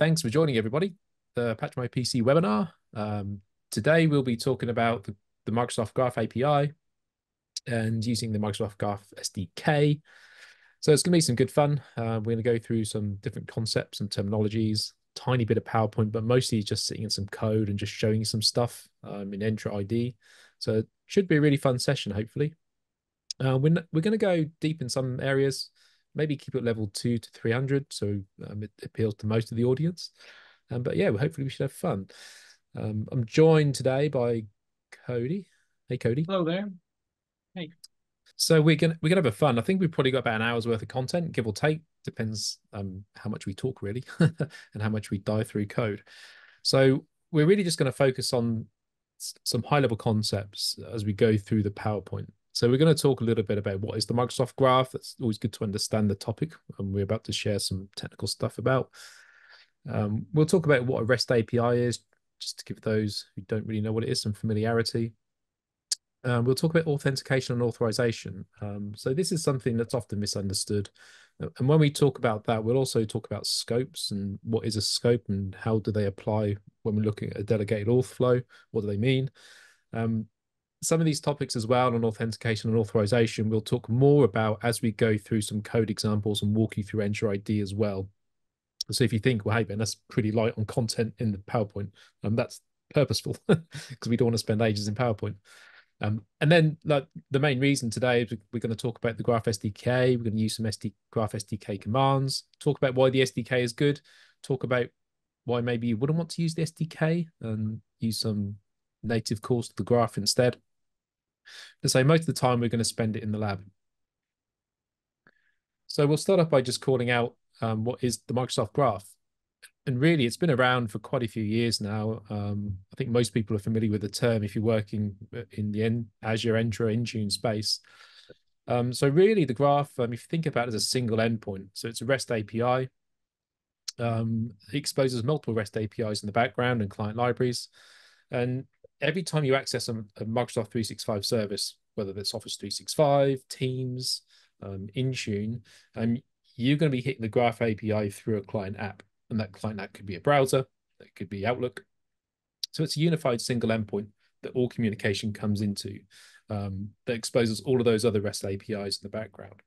thanks for joining everybody. The Patch My PC webinar. Um, today we'll be talking about the, the, Microsoft Graph API and using the Microsoft Graph SDK. So it's going to be some good fun. Uh, we're going to go through some different concepts and terminologies, tiny bit of PowerPoint, but mostly just sitting in some code and just showing some stuff um, in Entra ID. So it should be a really fun session, hopefully. Uh, we're, we're going to go deep in some areas maybe keep it level two to 300 so um, it appeals to most of the audience. Um, but yeah well, hopefully we should have fun. Um, i'm joined today by cody. Hey cody. Hello there. Hey. So we're gonna we're gonna have a fun i think we've probably got about an hour's worth of content give or take depends um how much we talk really and how much we dive through code. So we're really just going to focus on some high level concepts as we go through the powerpoint so we're going to talk a little bit about what is the Microsoft Graph. It's always good to understand the topic, and we're about to share some technical stuff about. Um, we'll talk about what a REST API is, just to give those who don't really know what it is some familiarity. Um, we'll talk about authentication and authorization. Um, so this is something that's often misunderstood. And when we talk about that, we'll also talk about scopes and what is a scope and how do they apply when we're looking at a delegated auth flow? What do they mean? Um, some of these topics as well on authentication and authorization we'll talk more about as we go through some code examples and walk you through Entra ID as well. So if you think, well, hey, Ben, that's pretty light on content in the PowerPoint, um, that's purposeful because we don't want to spend ages in PowerPoint. Um, and then like the main reason today is we're going to talk about the Graph SDK. We're going to use some SD Graph SDK commands, talk about why the SDK is good, talk about why maybe you wouldn't want to use the SDK and use some native calls to the graph instead to say most of the time we're going to spend it in the lab. So we'll start off by just calling out um, what is the Microsoft Graph. And really, it's been around for quite a few years now. Um, I think most people are familiar with the term if you're working in the Azure Entra Intune space. Um, so really, the graph, um, if you think about it as a single endpoint, so it's a REST API. Um, it exposes multiple REST APIs in the background and client libraries. And every time you access a, a, Microsoft 365 service, whether that's Office 365, Teams, um, Intune, um, you're going to be hitting the Graph API through a client app. And that client app could be a browser, that could be Outlook. So it's a unified single endpoint that all communication comes into um, that exposes all of those other REST APIs in the background.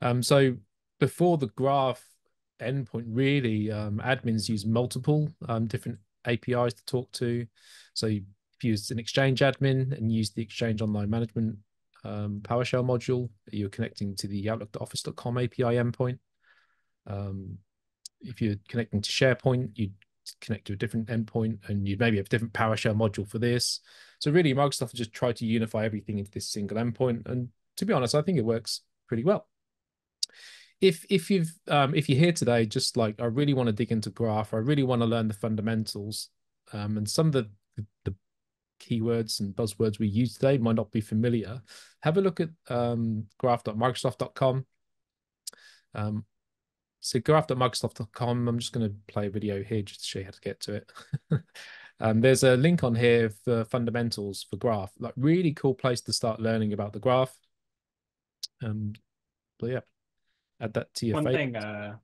Um, so before the Graph endpoint, really, um, admins use multiple um, different APIs to talk to. So if you use an Exchange admin and use the Exchange Online Management um, PowerShell module, you're connecting to the Outlook.office.com API endpoint. Um, if you're connecting to SharePoint, you connect to a different endpoint and you'd maybe have a different PowerShell module for this. So really Microsoft just tried to unify everything into this single endpoint. And to be honest, I think it works pretty well if if you've um, if you're here today, just like I really want to dig into graph, I really want to learn the fundamentals, um, and some of the, the, keywords and buzzwords we use today might not be familiar. Have a look at um, graph.microsoft.com. Um, so graph.microsoft.com. I'm just going to play a video here just to show you how to get to it. um, there's a link on here for fundamentals for graph. Like really cool place to start learning about the graph. Um, but yeah add that your one thing uh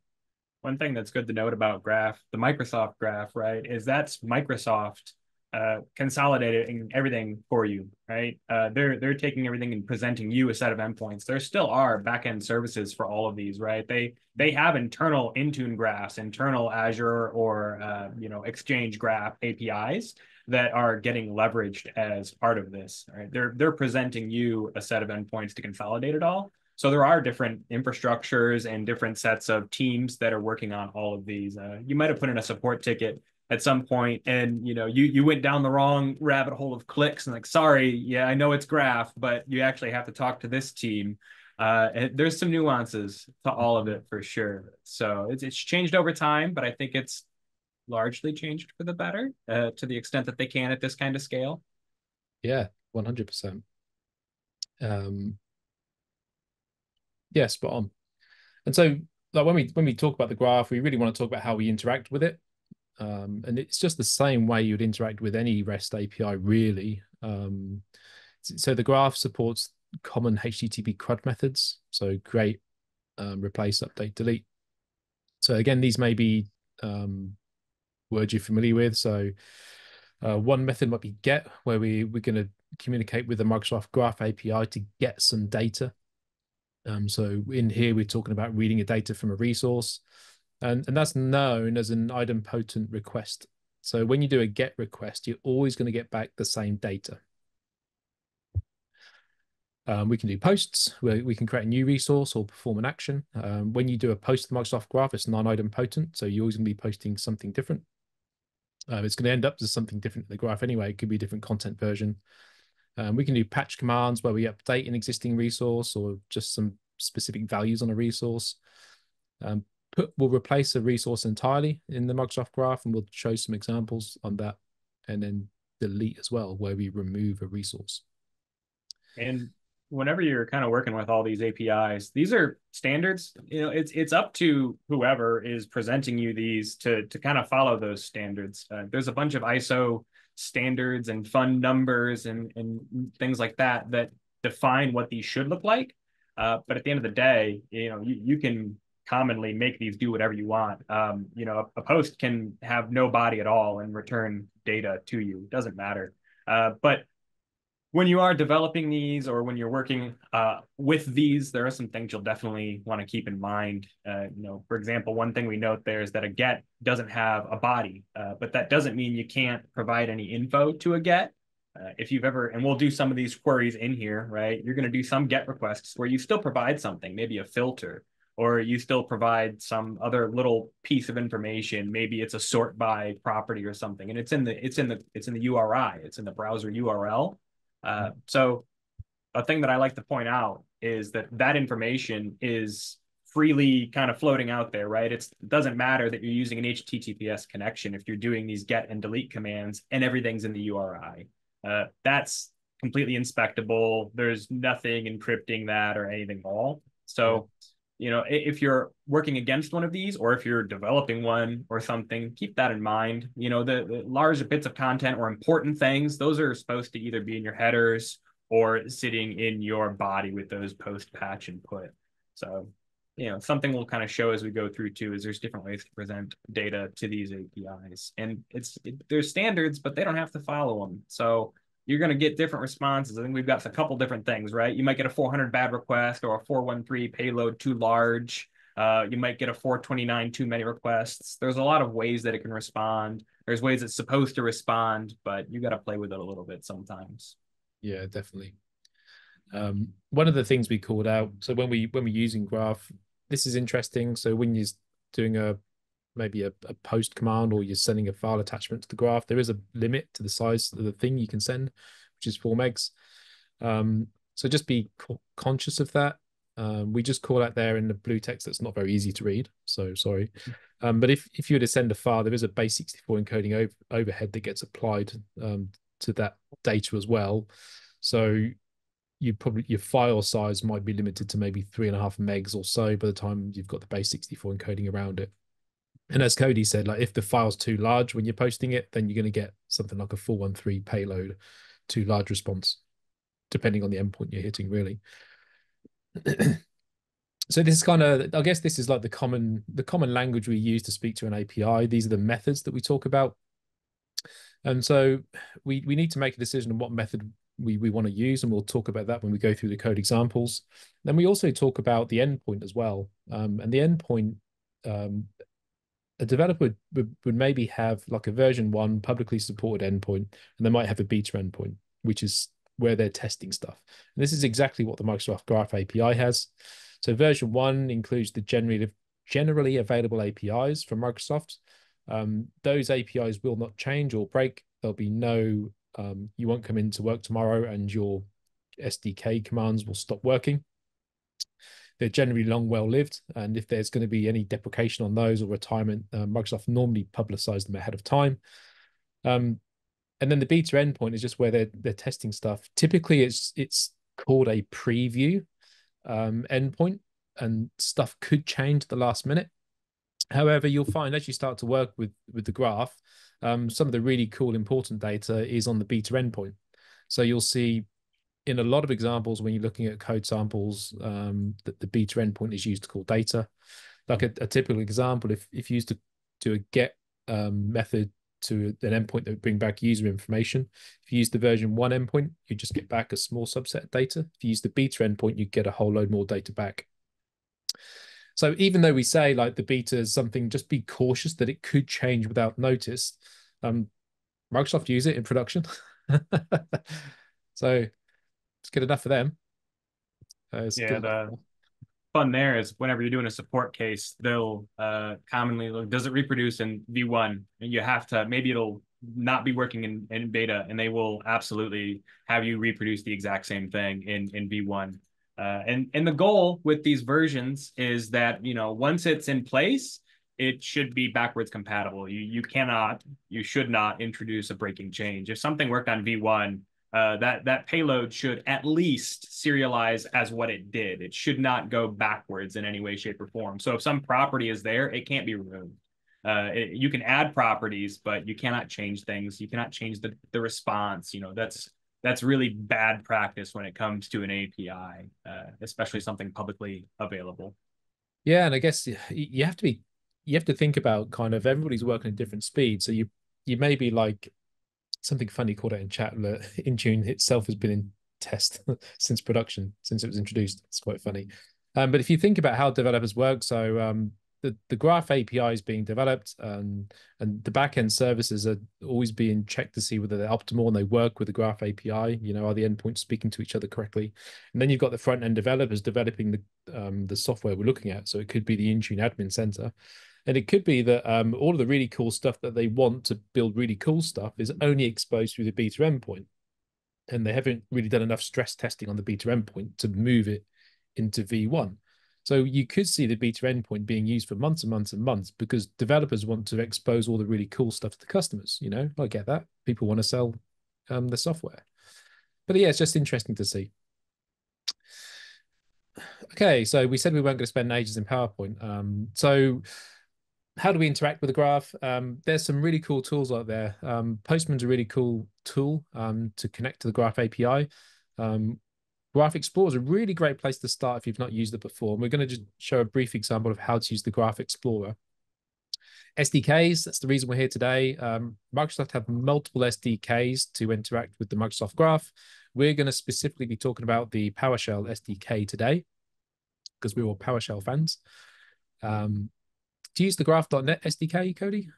one thing that's good to note about graph the microsoft graph right is that's microsoft uh, consolidating everything for you, right? Uh, they're they're taking everything and presenting you a set of endpoints. There still are backend services for all of these, right? They they have internal Intune graphs, internal Azure or uh, you know Exchange Graph APIs that are getting leveraged as part of this. Right? They're they're presenting you a set of endpoints to consolidate it all. So there are different infrastructures and different sets of teams that are working on all of these. Uh, you might have put in a support ticket at some point and you know you you went down the wrong rabbit hole of clicks and like sorry yeah i know it's graph but you actually have to talk to this team. Uh, there's some nuances to all of it for sure. So it's, it's changed over time but i think it's largely changed for the better uh, to the extent that they can at this kind of scale. Yeah 100% um yeah, spot on. And so like when we when we talk about the graph, we really want to talk about how we interact with it. Um, and it's just the same way you'd interact with any REST API, really. Um, so the graph supports common HTTP CRUD methods. So create, um, replace, update, delete. So again, these may be um, words you're familiar with. So uh, one method might be get, where we, we're going to communicate with the Microsoft Graph API to get some data. Um, so in here, we're talking about reading a data from a resource, and, and that's known as an idempotent request. So when you do a get request, you're always going to get back the same data. Um, we can do posts where we can create a new resource or perform an action. Um, when you do a post to Microsoft Graph, it's non-idempotent, so you're always going to be posting something different. Uh, it's going to end up as something different in the graph anyway. It could be a different content version. Um, we can do patch commands where we update an existing resource or just some specific values on a resource. Um, put will replace a resource entirely in the Microsoft Graph, and we'll show some examples on that. And then delete as well, where we remove a resource. And whenever you're kind of working with all these APIs, these are standards. You know, it's it's up to whoever is presenting you these to to kind of follow those standards. Uh, there's a bunch of ISO standards and fun numbers and and things like that that define what these should look like. Uh, but at the end of the day, you know, you, you can commonly make these do whatever you want. Um, you know, a, a, post can have no body at all and return data to you. It doesn't matter. Uh, but when you are developing these or when you're working uh, with these, there are some things you'll definitely want to keep in mind. Uh, you know, for example, one thing we note there is that a get doesn't have a body, uh, but that doesn't mean you can't provide any info to a get. Uh, if you've ever, and we'll do some of these queries in here, right? You're going to do some get requests where you still provide something, maybe a filter, or you still provide some other little piece of information. Maybe it's a sort by property or something, and it's in the it's in the it's in the URI, it's in the browser URL uh, so a thing that I like to point out is that that information is freely kind of floating out there, right? It's, it doesn't matter that you're using an HTTPS connection if you're doing these get and delete commands and everything's in the URI. Uh, that's completely inspectable. There's nothing encrypting that or anything at all. So you know if you're working against one of these or if you're developing one or something keep that in mind. You know the, the large bits of content or important things those are supposed to either be in your headers or sitting in your body with those post patch input so you know something we'll kind of show as we go through too is there's different ways to present data to these apis and it's it, there's standards but they don't have to follow them so you're going to get different responses. I think we've got a couple different things, right? You might get a 400 bad request or a 413 payload too large. Uh, you might get a 429 too many requests. There's a lot of ways that it can respond. There's ways it's supposed to respond, but you got to play with it a little bit sometimes. Yeah, definitely. Um, one of the things we called out. So when we when we're using Graph, this is interesting. So when you're doing a maybe a, a, post command or you're sending a file attachment to the graph, there is a limit to the size of the thing you can send, which is four megs. Um, so just be conscious of that. Um, we just call out there in the blue text that's not very easy to read. So sorry. Um, but if, if you were to send a file, there is a base 64 encoding over, overhead that gets applied um, to that data as well. So you probably your file size might be limited to maybe three and a half megs or so by the time you've got the base 64 encoding around it. And as Cody said, like if the file's too large when you're posting it, then you're going to get something like a 413 payload, too large response, depending on the endpoint you're hitting, really. so this is kind of, I guess this is like the common the common language we use to speak to an API. These are the methods that we talk about. And so we we need to make a decision on what method we, we want to use, and we'll talk about that when we go through the code examples. Then we also talk about the endpoint as well. Um, and the endpoint um, a developer would, would, maybe have like a version one publicly supported endpoint, and they might have a beta endpoint, which is where they're testing stuff. And this is exactly what the Microsoft Graph API has. So version one includes the generally generally available APIs from Microsoft. Um, those APIs will not change or break. There'll be no, um, you won't come into work tomorrow and your SDK commands will stop working they're generally long, well lived. And if there's going to be any deprecation on those or retirement, uh, Microsoft normally publicize them ahead of time. Um, and then the beta endpoint is just where they're they're testing stuff. Typically, it's it's called a preview um, endpoint, and stuff could change at the last minute. However, you'll find as you start to work with with the graph, um, some of the really cool important data is on the beta endpoint. So you'll see in a lot of examples, when you're looking at code samples, um, that the beta endpoint is used to call data. Like a, a, typical example, if if you used to do a get um, method to an endpoint that would bring back user information. If you use the version one endpoint, you just get back a small subset of data. If you use the beta endpoint, you get a whole load more data back. So even though we say like the beta is something, just be cautious that it could change without notice. Um, Microsoft use it in production. so it's good enough for them. Uh, yeah, the, fun there is whenever you're doing a support case, they'll uh, commonly look, does it reproduce in V1? And you have to, maybe it'll not be working in, in beta and they will absolutely have you reproduce the exact same thing in, in V1. Uh, and, and the goal with these versions is that, you know, once it's in place, it should be backwards compatible. You, you cannot, you should not introduce a breaking change. If something worked on V1, uh, that that payload should at least serialize as what it did. It should not go backwards in any way, shape, or form. So if some property is there, it can't be removed. Uh, it, you can add properties, but you cannot change things. You cannot change the the response. You know that's that's really bad practice when it comes to an API, uh, especially something publicly available. Yeah, and I guess you have to be you have to think about kind of everybody's working at different speeds. So you you may be like something funny called out in chat that Intune itself has been in test since production, since it was introduced. It's quite funny. Um, but if you think about how developers work, so um, the, the Graph API is being developed and and the backend services are always being checked to see whether they're optimal and they work with the Graph API. You know, are the endpoints speaking to each other correctly? And then you've got the front end developers developing the um, the software we're looking at. So it could be the Intune admin center. And it could be that um, all of the really cool stuff that they want to build really cool stuff is only exposed through the beta endpoint. And they haven't really done enough stress testing on the beta endpoint to move it into V1. So you could see the beta endpoint being used for months and months and months because developers want to expose all the really cool stuff to the customers. You know, I get that. People want to sell um, the software. But yeah, it's just interesting to see. Okay, so we said we weren't going to spend ages in PowerPoint. Um, so how do we interact with the graph? Um, there's some really cool tools out there. Um, Postman's a really cool tool um, to connect to the Graph API. Um, graph Explorer is a really great place to start if you've not used it before. And we're going to just show a brief example of how to use the Graph Explorer. SDKs, that's the reason we're here today. Um, Microsoft have multiple SDKs to interact with the Microsoft Graph. We're going to specifically be talking about the PowerShell SDK today because we're all PowerShell fans. Um, do you use the graph.net SDK, Cody?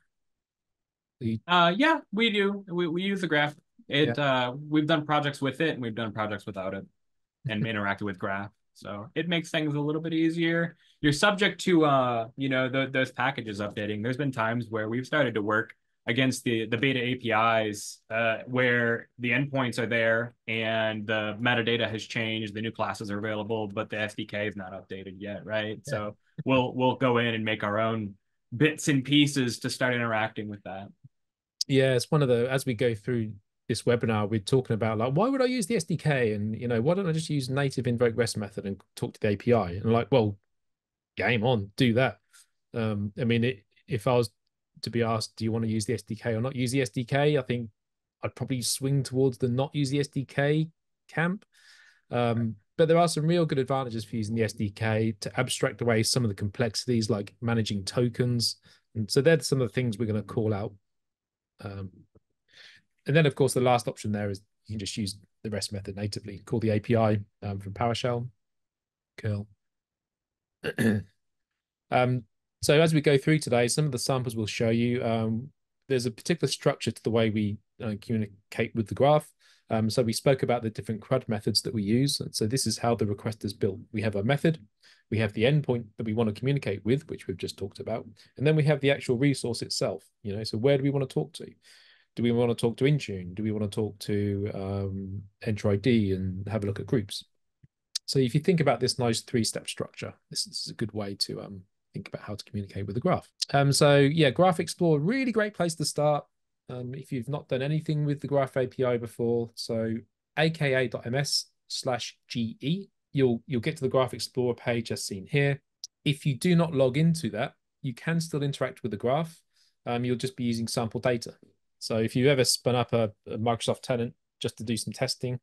Uh, yeah, we do. We, we use the graph. It yeah. uh, we've done projects with it and we've done projects without it and interacted with graph. So it makes things a little bit easier. You're subject to uh, you know, the, those packages updating. There's been times where we've started to work against the the beta APIs uh, where the endpoints are there and the metadata has changed, the new classes are available, but the SDK is not updated yet, right? Yeah. So we'll we'll go in and make our own bits and pieces to start interacting with that. Yeah, it's one of the as we go through this webinar, we're talking about like why would I use the SDK and you know why don't I just use native invoke REST method and talk to the API and like well, game on, do that. Um, I mean, it, if I was to be asked, do you want to use the SDK or not use the SDK? I think I'd probably swing towards the not use the SDK camp. Um, but there are some real good advantages for using the SDK to abstract away some of the complexities like managing tokens. And so they're some of the things we're going to call out. Um, and then, of course, the last option there is you can just use the REST method natively, call the API um, from PowerShell, curl. um, so as we go through today, some of the samples we'll show you um, there's a particular structure to the way we uh, communicate with the graph. Um, so we spoke about the different CRUD methods that we use. And so this is how the request is built. We have a method, we have the endpoint that we want to communicate with, which we've just talked about, and then we have the actual resource itself. You know, so where do we want to talk to? Do we want to talk to Intune? Do we want to talk to um, Entra ID and have a look at groups? So if you think about this nice three-step structure, this is a good way to um, think about how to communicate with the graph. Um, so yeah, Graph Explorer, really great place to start. Um, if you've not done anything with the Graph API before, so aka.ms slash GE, you'll you'll get to the Graph Explorer page as seen here. If you do not log into that, you can still interact with the graph. Um, you'll just be using sample data. So if you ever spun up a, a Microsoft tenant just to do some testing,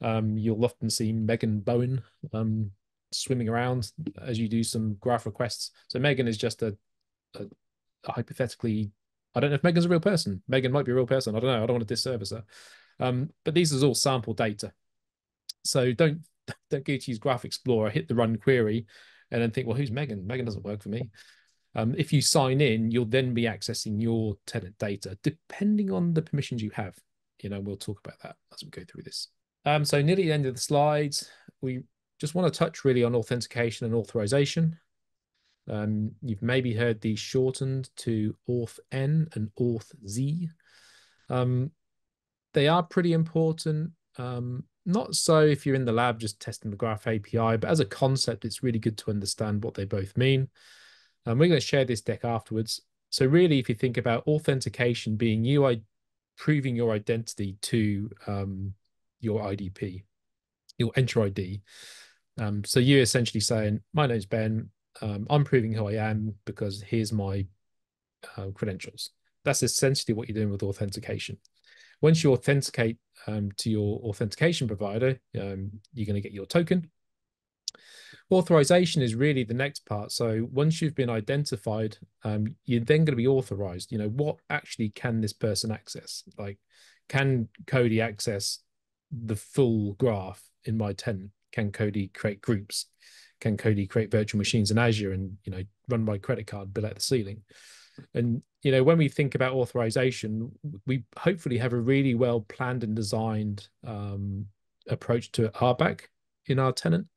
um, you'll often see Megan Bowen um, swimming around as you do some graph requests. So Megan is just a, a hypothetically, I don't know if Megan's a real person. Megan might be a real person. I don't know. I don't want to disservice her. Um, but these is all sample data. So don't don't go to use Graph Explorer, hit the run query, and then think, well, who's Megan? Megan doesn't work for me. Um, if you sign in, you'll then be accessing your tenant data, depending on the permissions you have. You know, we'll talk about that as we go through this. Um, so nearly the end of the slides, we just want to touch really on authentication and authorization. Um, you've maybe heard these shortened to auth-n and auth-z. Um, they are pretty important. Um, not so if you're in the lab just testing the Graph API, but as a concept, it's really good to understand what they both mean. And we're going to share this deck afterwards. So really, if you think about authentication being you proving your identity to um, your IDP, your Entra ID. Um, so you're essentially saying, my name's Ben. Um, I'm proving who I am because here's my uh, credentials. That's essentially what you're doing with authentication. Once you authenticate um, to your authentication provider, um, you're going to get your token. Authorization is really the next part. So once you've been identified, um, you're then going to be authorized. You know, what actually can this person access? Like, can Cody access the full graph in my tenant? Can Cody create groups? Can Cody create virtual machines in Azure and you know run my credit card bill at the ceiling? And you know, when we think about authorization, we hopefully have a really well planned and designed um, approach to RBAC in our tenant.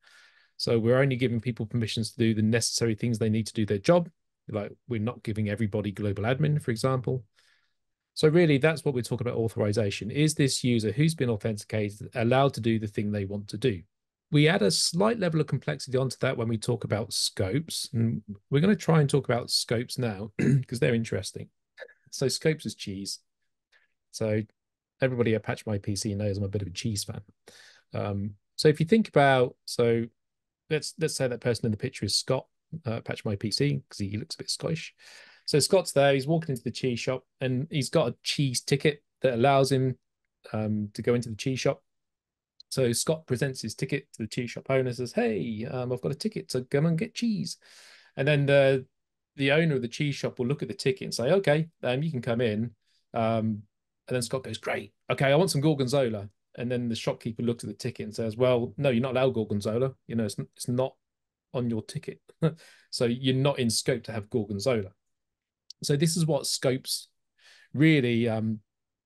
So we're only giving people permissions to do the necessary things they need to do their job. Like we're not giving everybody global admin, for example. So really, that's what we're talking about authorization. Is this user who's been authenticated allowed to do the thing they want to do? We add a slight level of complexity onto that when we talk about scopes. And we're going to try and talk about scopes now because they're interesting. So scopes is cheese. So everybody at Patch My PC knows I'm a bit of a cheese fan. Um, so if you think about, so let's let's say that person in the picture is Scott, uh, Patch My PC, because he looks a bit Scottish. So Scott's there, he's walking into the cheese shop and he's got a cheese ticket that allows him um, to go into the cheese shop so Scott presents his ticket to the cheese shop owner, says, "Hey, um, I've got a ticket to come and get cheese," and then the the owner of the cheese shop will look at the ticket and say, "Okay, um, you can come in." Um, and then Scott goes, "Great, okay, I want some gorgonzola." And then the shopkeeper looks at the ticket and says, "Well, no, you're not allowed gorgonzola. You know, it's it's not on your ticket, so you're not in scope to have gorgonzola." So this is what scopes really um,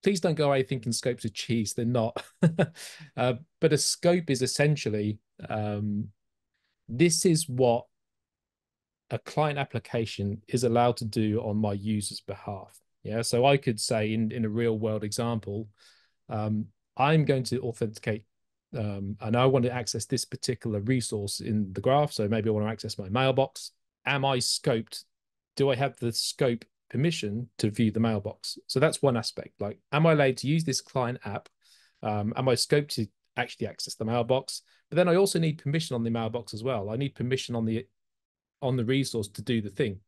please don't go away thinking scopes are cheese. They're not. uh, but a scope is essentially um, this is what a client application is allowed to do on my user's behalf. Yeah. So I could say in, in a real world example, um, I'm going to authenticate um, and I want to access this particular resource in the graph. So maybe I want to access my mailbox. Am I scoped? Do I have the scope permission to view the mailbox. So that's one aspect. Like, am I allowed to use this client app? Um, am I scoped to actually access the mailbox? But then I also need permission on the mailbox as well. I need permission on the on the resource to do the thing.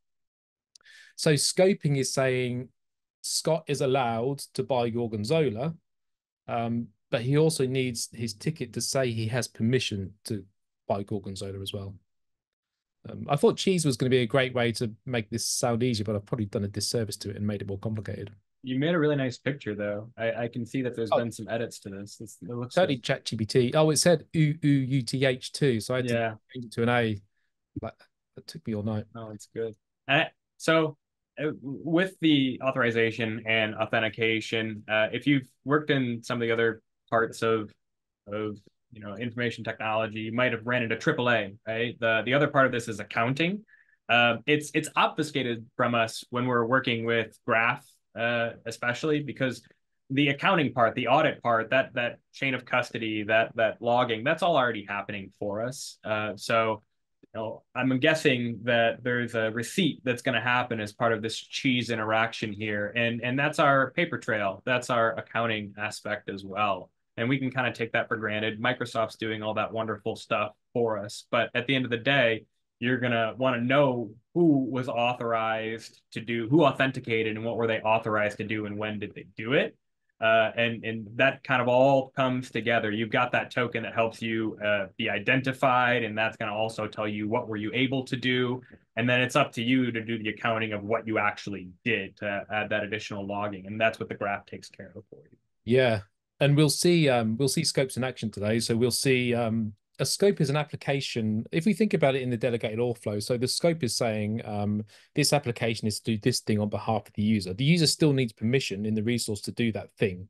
So scoping is saying Scott is allowed to buy Gorgonzola, um, but he also needs his ticket to say he has permission to buy Gorgonzola as well. Um, I thought cheese was going to be a great way to make this sound easier, but I've probably done a disservice to it and made it more complicated. You made a really nice picture, though. I, I can see that there's oh, been some edits to this. It's, it looks totally chat GPT. Oh, it said U U U T H too, so I had yeah. to change it to an A. Like that took me all night. Oh, it's good. Uh, so uh, with the authorization and authentication, uh, if you've worked in some of the other parts of of you know information technology you might have ran into AAA right? The the other part of this is accounting. Uh, it's it's obfuscated from us when we're working with graph uh, especially because the accounting part the audit part that that chain of custody that that logging that's all already happening for us. Uh, so you know, I'm guessing that there's a receipt that's going to happen as part of this cheese interaction here, and and that's our paper trail. That's our accounting aspect as well and we can kind of take that for granted. Microsoft's doing all that wonderful stuff for us, but at the end of the day, you're going to want to know who was authorized to do, who authenticated, and what were they authorized to do, and when did they do it. Uh, and and that kind of all comes together. You've got that token that helps you uh, be identified, and that's going to also tell you what were you able to do, And then it's up to you to do the accounting of what you actually did to add that additional logging. And that's what the graph takes care of for you. Yeah. And we'll see um, we'll see scopes in action today. So we'll see um, a scope is an application. If we think about it in the delegated auth flow, so the scope is saying um, this application is to do this thing on behalf of the user. The user still needs permission in the resource to do that thing.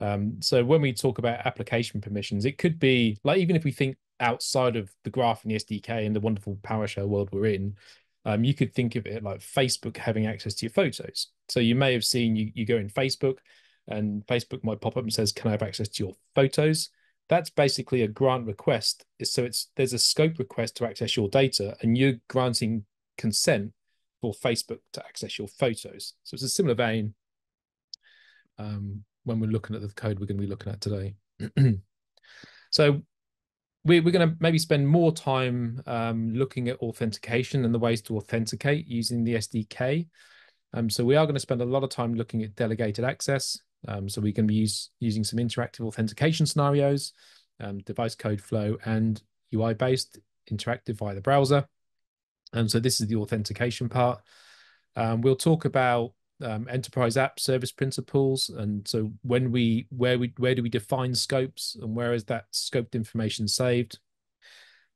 Um, so when we talk about application permissions, it could be like even if we think outside of the graph and the SDK and the wonderful PowerShell world we're in, um, you could think of it like Facebook having access to your photos. So you may have seen you you go in Facebook, and Facebook might pop up and says, "Can I have access to your photos?" that's basically a grant request. So it's there's a scope request to access your data, and you're granting consent for Facebook to access your photos. So it's a similar vein. Um, when we're looking at the code we're going to be looking at today. so we, we're going to maybe spend more time um, looking at authentication and the ways to authenticate using the SDK. Um, so we are going to spend a lot of time looking at delegated access. Um, so we can be use, using some interactive authentication scenarios, um, device code flow, and UI-based interactive via the browser. And so this is the authentication part. Um, we'll talk about um, enterprise app service principals, and so when we where we where do we define scopes, and where is that scoped information saved?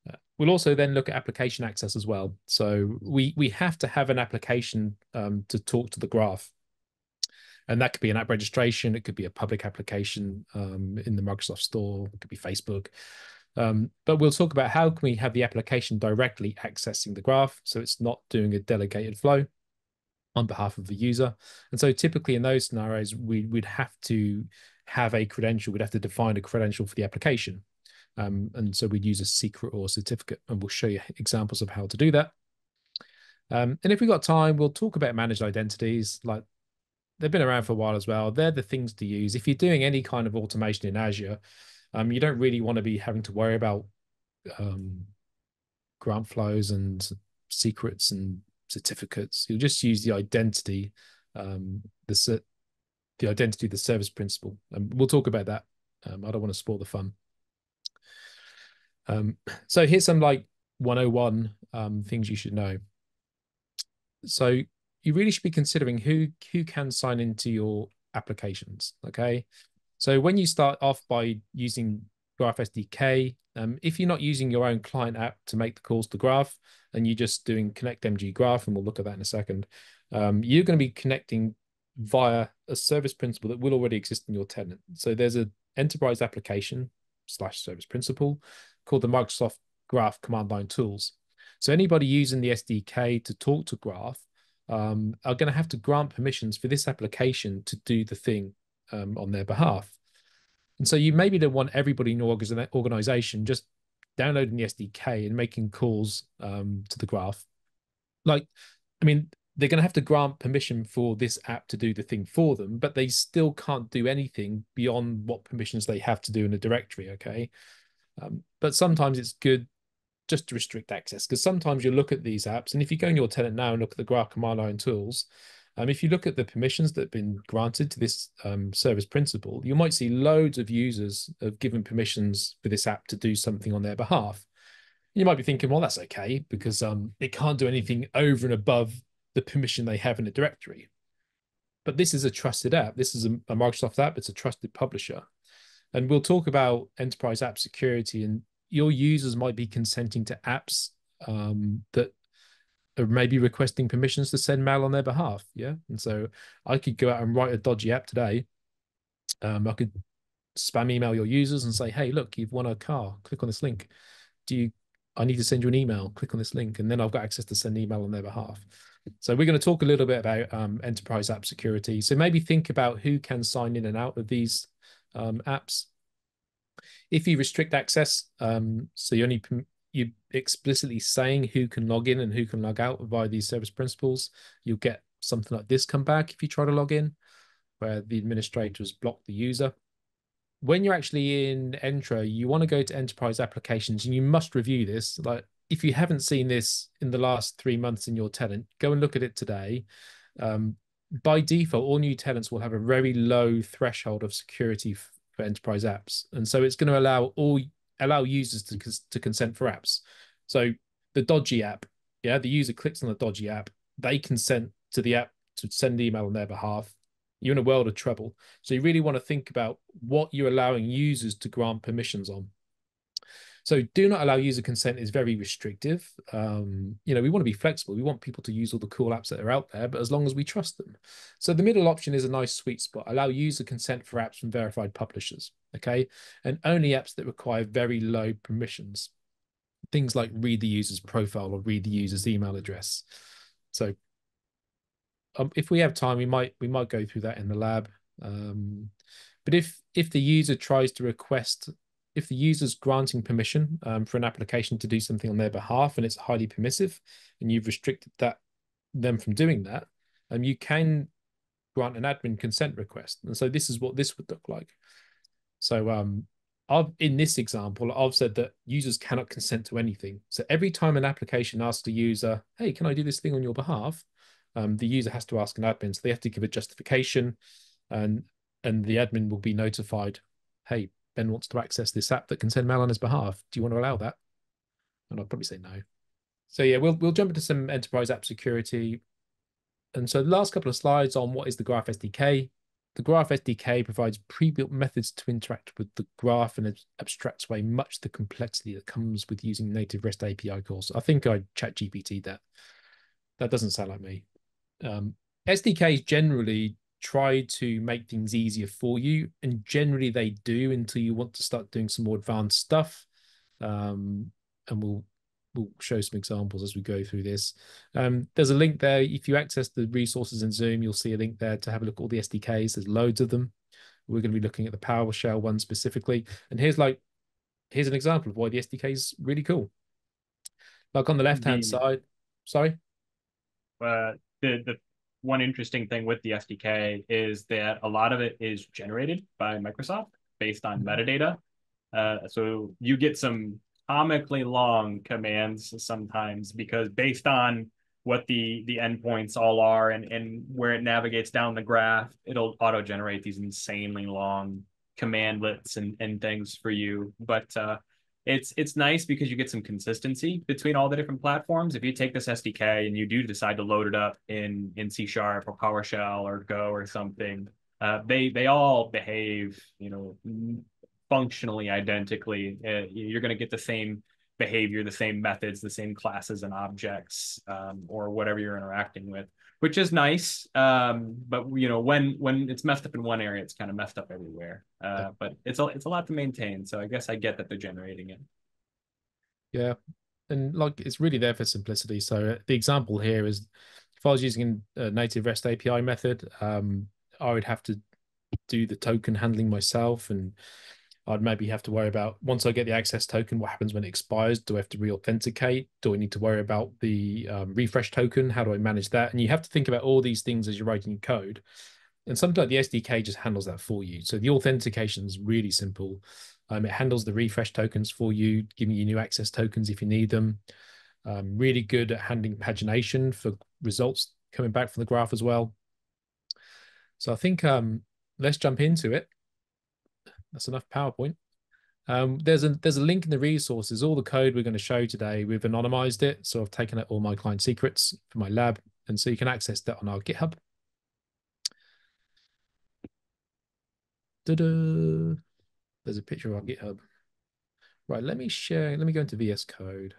Uh, we'll also then look at application access as well. So we we have to have an application um, to talk to the graph and that could be an app registration it could be a public application um, in the microsoft store it could be facebook. Um, but we'll talk about how can we have the application directly accessing the graph so it's not doing a delegated flow on behalf of the user. And so typically in those scenarios we would have to have a credential we'd have to define a credential for the application. Um, and so we'd use a secret or certificate and we'll show you examples of how to do that. Um, and if we've got time, we'll talk about managed identities, like they've been around for a while as well. They're the things to use. If you're doing any kind of automation in Azure, um, you don't really want to be having to worry about um, grant flows and secrets and certificates. You'll just use the identity, um, the the identity, the service principal, and we'll talk about that. Um, I don't want to spoil the fun. Um, so here's some like 101 um, things you should know. So you really should be considering who who can sign into your applications. Okay, so when you start off by using Graph SDK, um, if you're not using your own client app to make the calls to Graph, and you're just doing Connect MG Graph, and we'll look at that in a second, um, you're going to be connecting via a service principal that will already exist in your tenant. So there's an enterprise application slash service principal called the Microsoft Graph command line tools. So anybody using the SDK to talk to Graph um, are going to have to grant permissions for this application to do the thing um, on their behalf. And so you maybe don't want everybody in your organization just downloading the SDK and making calls um, to the graph. Like, I mean, they're going to have to grant permission for this app to do the thing for them, but they still can't do anything beyond what permissions they have to do in a directory. Okay. Um, but sometimes it's good just to restrict access. Because sometimes you look at these apps, and if you go in your tenant now and look at the Graph command line tools, um, if you look at the permissions that have been granted to this um, service principal, you might see loads of users have given permissions for this app to do something on their behalf. You might be thinking, well, that's okay because um, it can't do anything over and above the permission they have in a directory. But this is a trusted app. This is a, a Microsoft app. It's a trusted publisher. And we'll talk about enterprise app security and your users might be consenting to apps um, that are maybe requesting permissions to send mail on their behalf. Yeah. And so I could go out and write a dodgy app today. Um, I could spam email your users and say, hey, look, you've won a car. Click on this link. Do you, I need to send you an email. Click on this link. And then I've got access to send email on their behalf. So we're going to talk a little bit about um, enterprise app security. So maybe think about who can sign in and out of these um, apps if you restrict access, um, so you only you explicitly saying who can log in and who can log out via these service principals, you'll get something like this come back if you try to log in, where the administrators block the user. When you're actually in Entra, you want to go to enterprise applications and you must review this. Like if you haven't seen this in the last three months in your tenant, go and look at it today. Um, by default, all new tenants will have a very low threshold of security for enterprise apps. And so it's going to allow all allow users to, to consent for apps. So the dodgy app, Yeah, the user clicks on the dodgy app, they consent to the app to send email on their behalf. You're in a world of trouble. So you really want to think about what you're allowing users to grant permissions on. So do not allow user consent is very restrictive. Um, you know, we want to be flexible. We want people to use all the cool apps that are out there, but as long as we trust them. So the middle option is a nice sweet spot. Allow user consent for apps from verified publishers. Okay. And only apps that require very low permissions. Things like read the user's profile or read the user's email address. So um, if we have time, we might we might go through that in the lab. Um, but if if the user tries to request if the user's granting permission um, for an application to do something on their behalf and it's highly permissive and you've restricted that them from doing that, um, you can grant an admin consent request. And so this is what this would look like. So um, I've in this example, I've said that users cannot consent to anything. So every time an application asks a user, hey, can I do this thing on your behalf? Um, the user has to ask an admin. So they have to give a justification and and the admin will be notified, hey, Ben wants to access this app that can send mail on his behalf. Do you want to allow that? And I'll probably say no. So yeah, we'll we'll jump into some enterprise app security. And so the last couple of slides on what is the Graph SDK. The Graph SDK provides pre-built methods to interact with the graph and abstracts away much the complexity that comes with using native REST API calls. I think I chat GPT that. That doesn't sound like me. Um, SDKs generally try to make things easier for you and generally they do until you want to start doing some more advanced stuff. Um, and we'll we'll show some examples as we go through this. Um, there's a link there. If you access the resources in zoom you'll see a link there to have a look at all the sdks there's loads of them. We're going to be looking at the powershell one specifically. And here's like here's an example of why the sdk is really cool. Like on the left hand side sorry? Uh, the the one interesting thing with the SDK is that a lot of it is generated by Microsoft based on mm-hmm. metadata. Uh, so you get some comically long commands sometimes because based on what the the endpoints all are and and where it navigates down the graph, it'll auto generate these insanely long commandlets and and things for you. But uh, it's it's nice because you get some consistency between all the different platforms. If you take this SDK and you do decide to load it up in in C sharp or PowerShell or Go or something, uh, they they all behave you know functionally identically. Uh, you're going to get the same behavior, the same methods, the same classes and objects, um, or whatever you're interacting with which is nice. Um, but you know, when when it's messed up in one area, it's kind of messed up everywhere. Uh, but it's a it's a lot to maintain. So I guess I get that they're generating it. Yeah, and like it's really there for simplicity. So uh, the example here is, if I was using a native REST API method, um, I would have to do the token handling myself and I'd maybe have to worry about once I get the access token, what happens when it expires? Do I have to re-authenticate? Do I need to worry about the um, refresh token? How do I manage that? And you have to think about all these things as you're writing code. And sometimes the SDK just handles that for you. So the authentication is really simple. Um, it handles the refresh tokens for you, giving you new access tokens if you need them. Um, really good at handling pagination for results coming back from the graph as well. So I think um, let's jump into it. That's enough PowerPoint. Um, there's a there's a link in the resources. All the code we're going to show today, we've anonymized it. So I've taken out all my client secrets for my lab. And so you can access that on our GitHub. There's a picture of our GitHub. Right, let me share, let me go into VS Code.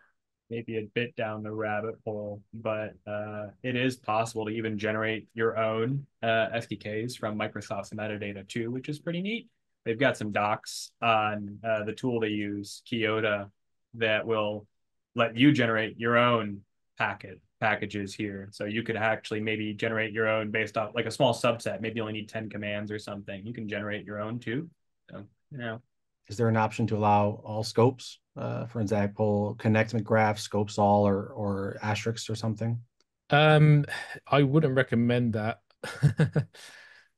Maybe a bit down the rabbit hole, but uh, it is possible to even generate your own uh, SDKs from Microsoft's metadata too, which is pretty neat they've got some docs on uh, the tool they use, Kiota, that will let you generate your own packet packages here. So you could actually maybe generate your own based off like a small subset. Maybe you only need 10 commands or something. You can generate your own too. So, you know. Is there an option to allow all scopes? Uh, for example, connect graph, scopes all, or or asterisks or something? Um, I wouldn't recommend that.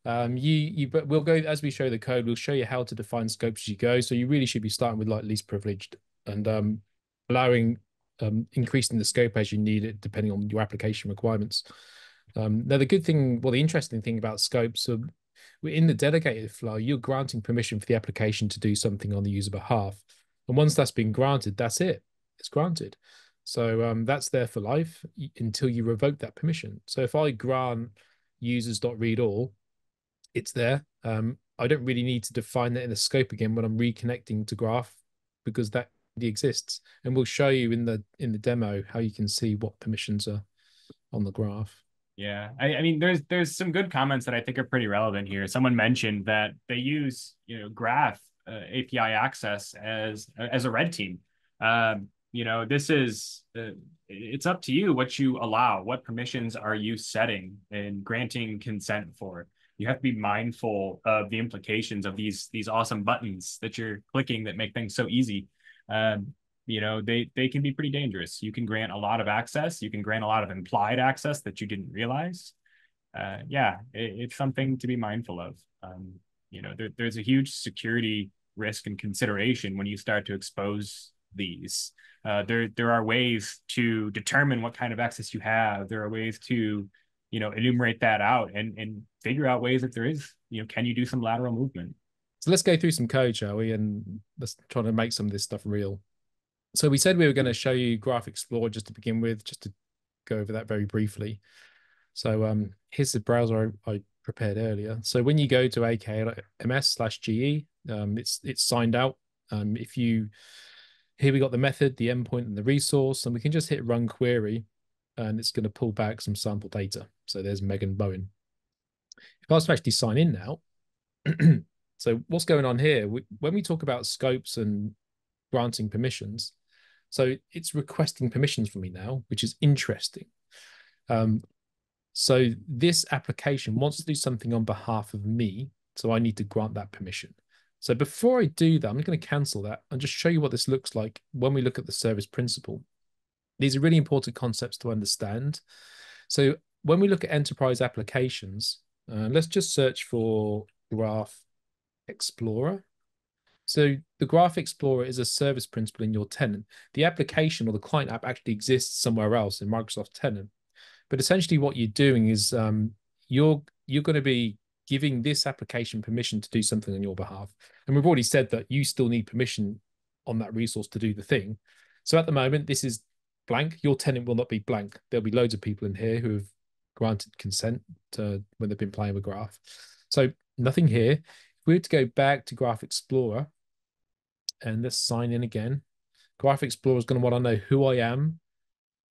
Um, you you but we'll go as we show the code, we'll show you how to define scopes as you go. So you really should be starting with like least privileged and um, allowing um, increasing the scope as you need it, depending on your application requirements. Um, now the good thing, well, the interesting thing about scopes, so in the delegated flow, you're granting permission for the application to do something on the user behalf, and once that's been granted, that's it. It's granted. So um, that's there for life until you revoke that permission. So if I grant users.read all, it's there. Um, I don't really need to define that in the scope again when I'm reconnecting to graph because that exists. And we'll show you in the in the demo how you can see what permissions are on the graph. Yeah, I, I, mean, there's there's some good comments that I think are pretty relevant here. Someone mentioned that they use you know Graph uh, API access as as a red team. Um, you know, this is uh, it's up to you what you allow. What permissions are you setting and granting consent for? You have to be mindful of the implications of these these awesome buttons that you're clicking that make things so easy. Um, you know they they can be pretty dangerous. You can grant a lot of access. You can grant a lot of implied access that you didn't realize. Uh, yeah it, it's something to be mindful of. Um, you know there, there's a huge security risk and consideration when you start to expose these. Uh, there there are ways to determine what kind of access you have. There are ways to you know enumerate that out and and figure out ways if there is you know can you do some lateral movement so let's go through some code shall we and let's try to make some of this stuff real so we said we were going to show you Graph Explorer just to begin with, just to go over that very briefly. So um, here's the browser I, I prepared earlier. So when you go to aks slash ge, um, it's it's signed out. Um, if you here we got the method, the endpoint, and the resource, and we can just hit run query, and it's going to pull back some sample data. So there's Megan Bowen. If I was to actually sign in now, so what's going on here? We, when we talk about scopes and granting permissions, so it's requesting permissions from me now, which is interesting. Um, so this application wants to do something on behalf of me. So I need to grant that permission. So before I do that, I'm going to cancel that and just show you what this looks like when we look at the service principal. These are really important concepts to understand. So when we look at enterprise applications, uh, let's just search for Graph Explorer. So the Graph Explorer is a service principal in your tenant. The application or the client app actually exists somewhere else in Microsoft tenant. But essentially what you're doing is um, you're you're going to be giving this application permission to do something on your behalf. And we've already said that you still need permission on that resource to do the thing. So at the moment, this is blank. Your tenant will not be blank. There'll be loads of people in here who have granted consent to when they've been playing with Graph. So nothing here. If we were to go back to Graph Explorer, and let's sign in again. Graph Explorer is going to want to know who I am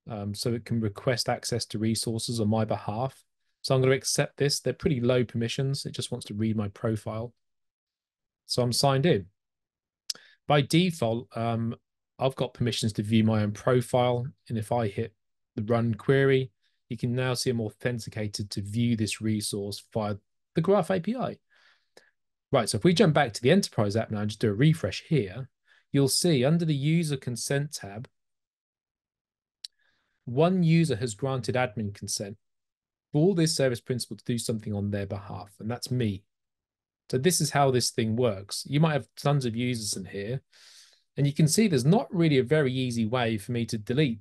um, so it can request access to resources on my behalf. So I'm going to accept this. They're pretty low permissions. It just wants to read my profile. So I'm signed in. By default, um, I've got permissions to view my own profile. And if I hit the run query, you can now see I'm authenticated to view this resource via the Graph API. Right, so if we jump back to the enterprise app now and just do a refresh here, you'll see under the user consent tab, one user has granted admin consent for this service principal to do something on their behalf, and that's me. So this is how this thing works. You might have tons of users in here, and you can see there's not really a very easy way for me to delete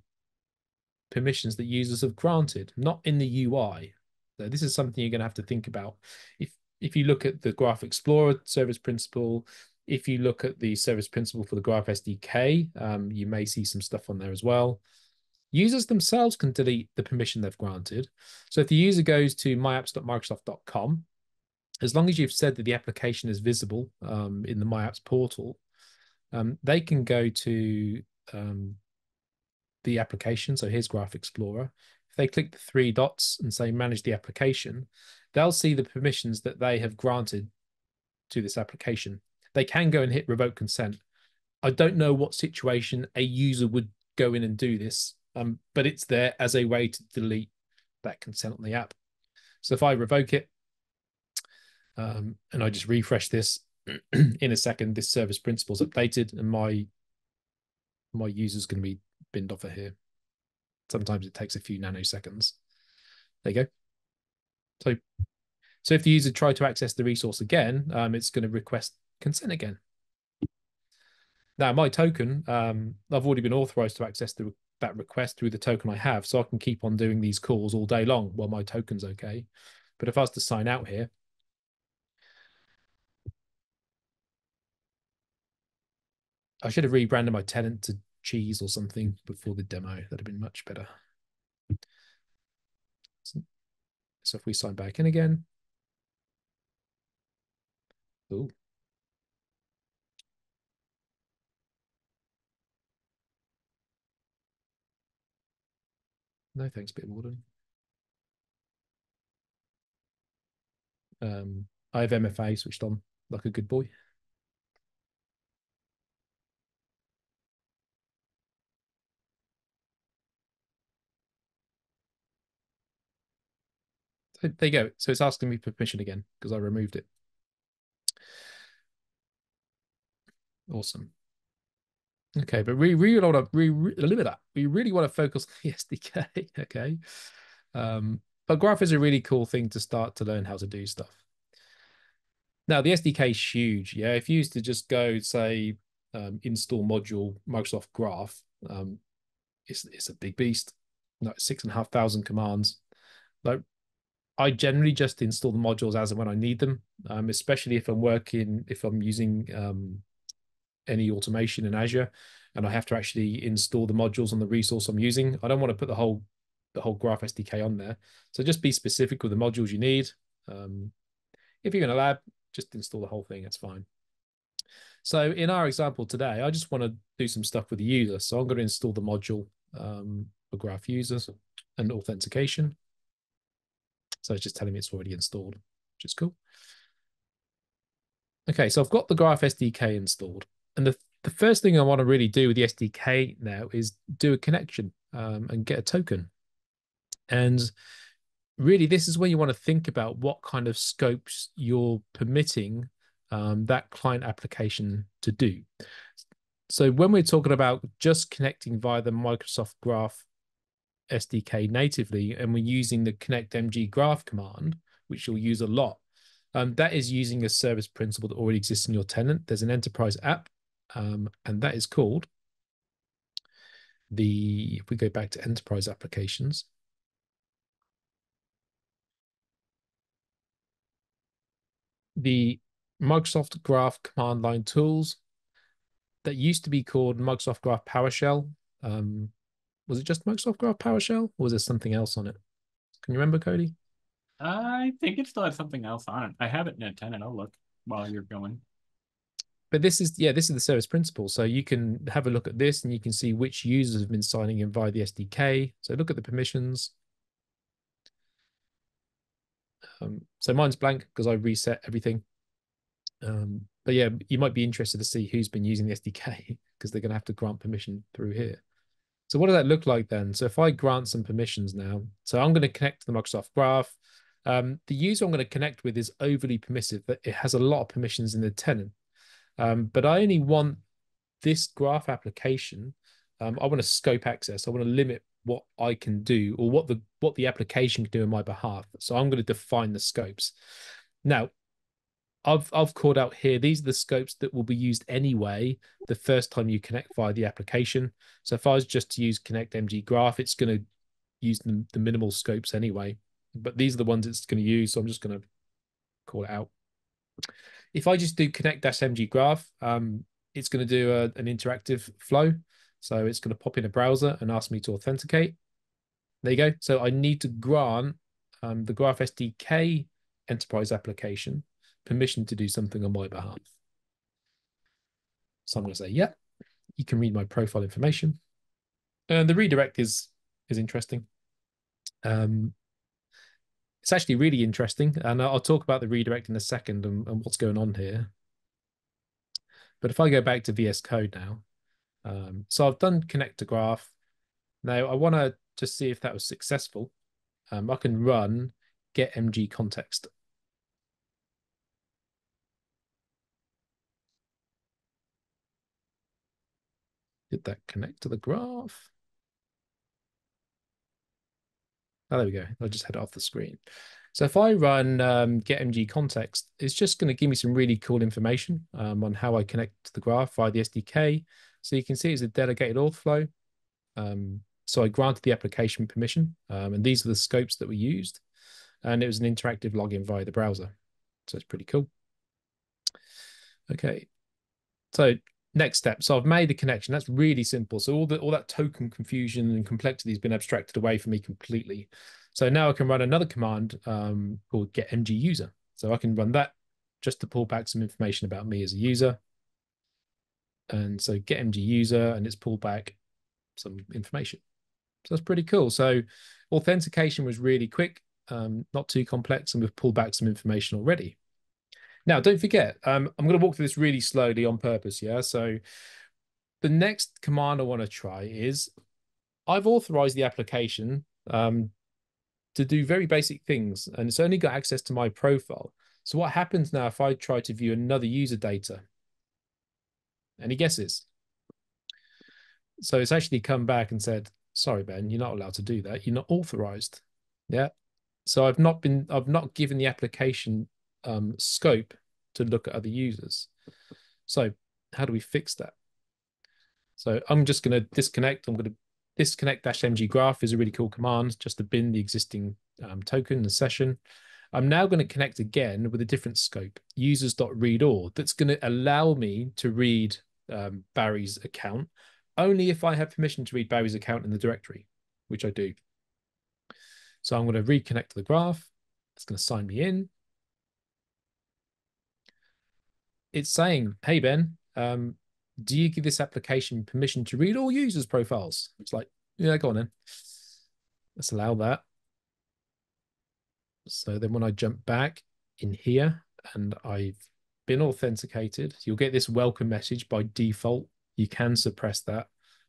permissions that users have granted, not in the UI. So this is something you're going to have to think about. If if you look at the Graph Explorer service principal, if you look at the service principal for the Graph SDK, um, you may see some stuff on there as well. Users themselves can delete the permission they've granted. So if the user goes to myapps.microsoft.com, as long as you've said that the application is visible um, in the MyApps portal, um, they can go to um, the application. So here's Graph Explorer. If they click the three dots and say manage the application, they'll see the permissions that they have granted to this application. They can go and hit revoke consent. I don't know what situation a user would go in and do this, um, but it's there as a way to delete that consent on the app. So if I revoke it um, and I just refresh this in a second, this service principal is updated and my my user is going to be binned off of here. Sometimes it takes a few nanoseconds. There you go. So, so if the user tried to access the resource again, um, it's going to request consent again. Now, my token, um, I've already been authorized to access the, that request through the token I have, so I can keep on doing these calls all day long while my token's okay. But if I was to sign out here, I should have rebranded my tenant to cheese or something before the demo. That'd have been much better. So, if we sign back in again. Ooh. No thanks, Bitwarden. Um, I have MFA switched on like a good boy. There you go. So it's asking me permission again because I removed it. Awesome. Okay, but we really want to we, that. We really want to focus on the SDK. Okay. Um, but Graph is a really cool thing to start to learn how to do stuff. Now the SDK is huge. Yeah, if you used to just go say um, install module Microsoft Graph, um, it's it's a big beast. Like six and a half thousand commands. Like I generally just install the modules as and when I need them, um, especially if I'm working, if I'm using um, any automation in Azure and I have to actually install the modules on the resource I'm using. I don't want to put the whole the whole Graph SDK on there. So just be specific with the modules you need. Um, if you're in a lab, just install the whole thing. It's fine. So in our example today, I just want to do some stuff with the user. So I'm going to install the module um, for Graph users and authentication. So it's just telling me it's already installed, which is cool. Okay, so I've got the Graph SDK installed. And the, the first thing I want to really do with the SDK now is do a connection um, and get a token. And really, this is where you want to think about what kind of scopes you're permitting um, that client application to do. So when we're talking about just connecting via the Microsoft Graph SDK natively, and we're using the connect mg graph command, which you'll use a lot. Um, that is using a service principal that already exists in your tenant. There's an enterprise app, um, and that is called the, if we go back to enterprise applications, the Microsoft Graph command line tools that used to be called Microsoft Graph PowerShell. Um, was it just Microsoft Graph PowerShell, or was there something else on it? Can you remember, Cody? I think it still had something else on it. I have it in a tenant. I'll look while you're going. But this is yeah, this is the service principal. So you can have a look at this and you can see which users have been signing in via the SDK. So look at the permissions. Um, so mine's blank because I reset everything. Um, but yeah, you might be interested to see who's been using the SDK because they're going to have to grant permission through here. So what does that look like then? So if I grant some permissions now, so I'm going to connect to the Microsoft Graph. Um, the user I'm going to connect with is overly permissive. That it has a lot of permissions in the tenant, um, but I only want this graph application. Um, I want to scope access. I want to limit what I can do or what the what the application can do on my behalf. So I'm going to define the scopes. Now, I've I've called out here. These are the scopes that will be used anyway the first time you connect via the application. So if I was just to use Connect MG Graph, it's going to use the, the minimal scopes anyway. But these are the ones it's going to use. So I'm just going to call it out. If I just do Connect MG Graph, um, it's going to do a, an interactive flow. So it's going to pop in a browser and ask me to authenticate. There you go. So I need to grant um, the Graph SDK enterprise application permission to do something on my behalf. So I'm going to say, yeah, you can read my profile information. And the redirect is is interesting. Um, it's actually really interesting, and I'll talk about the redirect in a second and, and what's going on here. But if I go back to VS Code now, um, so I've done connect to graph. Now I want to just see if that was successful. Um, I can run get mg context Did that connect to the graph? Oh, there we go. I'll just had it off the screen. So if I run um, get mg context, it's just going to give me some really cool information um, on how I connect to the graph via the SDK. So you can see it's a delegated auth flow. Um, so I granted the application permission, um, and these are the scopes that we used. And it was an interactive login via the browser. So it's pretty cool. Okay. So next step. So I've made the connection. That's really simple. So all the all that token confusion and complexity has been abstracted away from me completely. So now I can run another command um, called get mg user. So I can run that just to pull back some information about me as a user. And so get mg user, and it's pulled back some information. So that's pretty cool. So authentication was really quick, um, not too complex, and we've pulled back some information already. Now, don't forget, um, I'm going to walk through this really slowly on purpose. Yeah. So the next command I want to try is I've authorized the application um, to do very basic things, and it's only got access to my profile. So what happens now if I try to view another user data? Any guesses? So it's actually come back and said, sorry, Ben, you're not allowed to do that. You're not authorized. Yeah. So I've not been, I've not given the application um, scope to look at other users. So how do we fix that? So I'm just going to disconnect. I'm going to disconnect dash mg graph is a really cool command just to bin the existing um, token, the session. I'm now going to connect again with a different scope, users.read all, that's going to allow me to read um, Barry's account only if I have permission to read Barry's account in the directory, which I do. So I'm going to reconnect to the graph. It's going to sign me in. It's saying, hey, Ben, um, do you give this application permission to read all users' profiles? It's like, yeah, go on then. Let's allow that. So then when I jump back in here and I've been authenticated, you'll get this welcome message by default you can suppress that.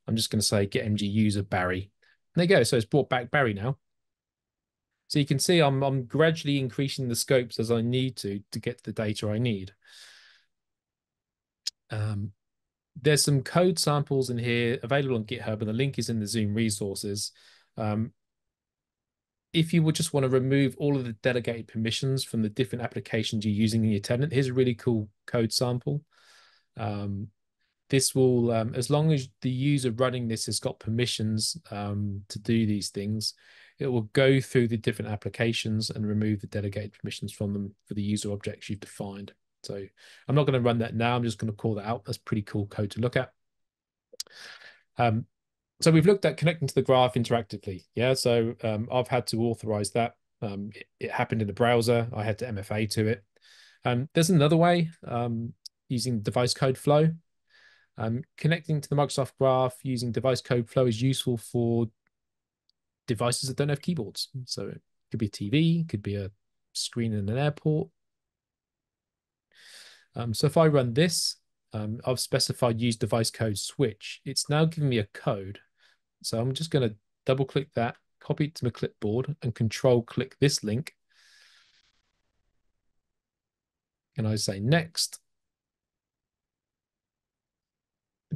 I'm just going to say get mg user Barry. There you go. So it's brought back Barry now. So you can see I'm, I'm gradually increasing the scopes as I need to to get the data I need. Um, there's some code samples in here available on GitHub, and the link is in the Zoom resources. Um, if you would just want to remove all of the delegated permissions from the different applications you're using in your tenant, here's a really cool code sample. Um, this will, um, as long as the user running this has got permissions um, to do these things, it will go through the different applications and remove the delegated permissions from them for the user objects you've defined. So I'm not going to run that now. I'm just going to call that out. That's pretty cool code to look at. Um, so we've looked at connecting to the graph interactively. Yeah, so um, I've had to authorize that. Um, it, it, happened in the browser. I had to MFA to it. Um, there's another way um, using device code flow. Um, connecting to the Microsoft Graph using device code flow is useful for devices that don't have keyboards. So it could be a TV, could be a screen in an airport. Um, so if I run this, um, I've specified use device code switch. It's now giving me a code. So I'm just going to double click that, copy it to my clipboard and control click this link. And I say next.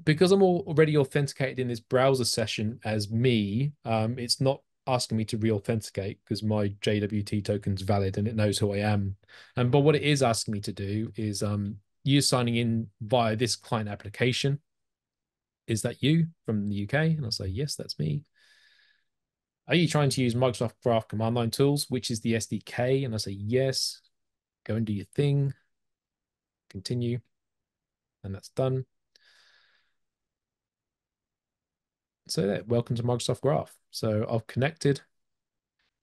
because I'm already authenticated in this browser session as me, um, it's not asking me to re-authenticate because my JWT token's valid and it knows who I am. And but what it is asking me to do is um, you signing in via this client application. Is that you from the UK? And I'll say, yes, that's me. Are you trying to use Microsoft Graph command line tools, which is the SDK? And I say, yes. Go and do your thing. Continue. And that's done. So yeah, welcome to Microsoft Graph. So I've connected.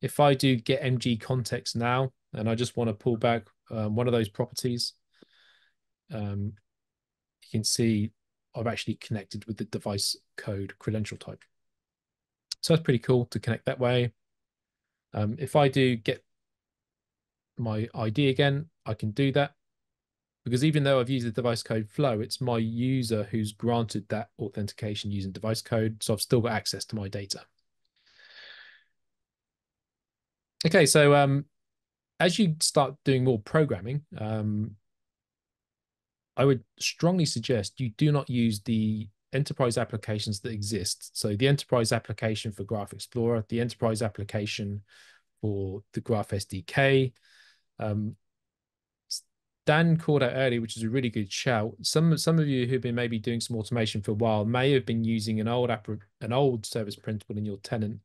If I do get MG context now, and I just want to pull back um, one of those properties, um, you can see I've actually connected with the device code credential type. So that's pretty cool to connect that way. Um, if I do get my ID again, I can do that because even though I've used the device code flow, it's my user who's granted that authentication using device code. So I've still got access to my data. Okay, so um, as you start doing more programming, um, I would strongly suggest you do not use the enterprise applications that exist. So the enterprise application for Graph Explorer, the enterprise application for the Graph SDK, um, Dan called out earlier, which is a really good shout. Some some of you who've been maybe doing some automation for a while may have been using an old app, an old service principal in your tenant,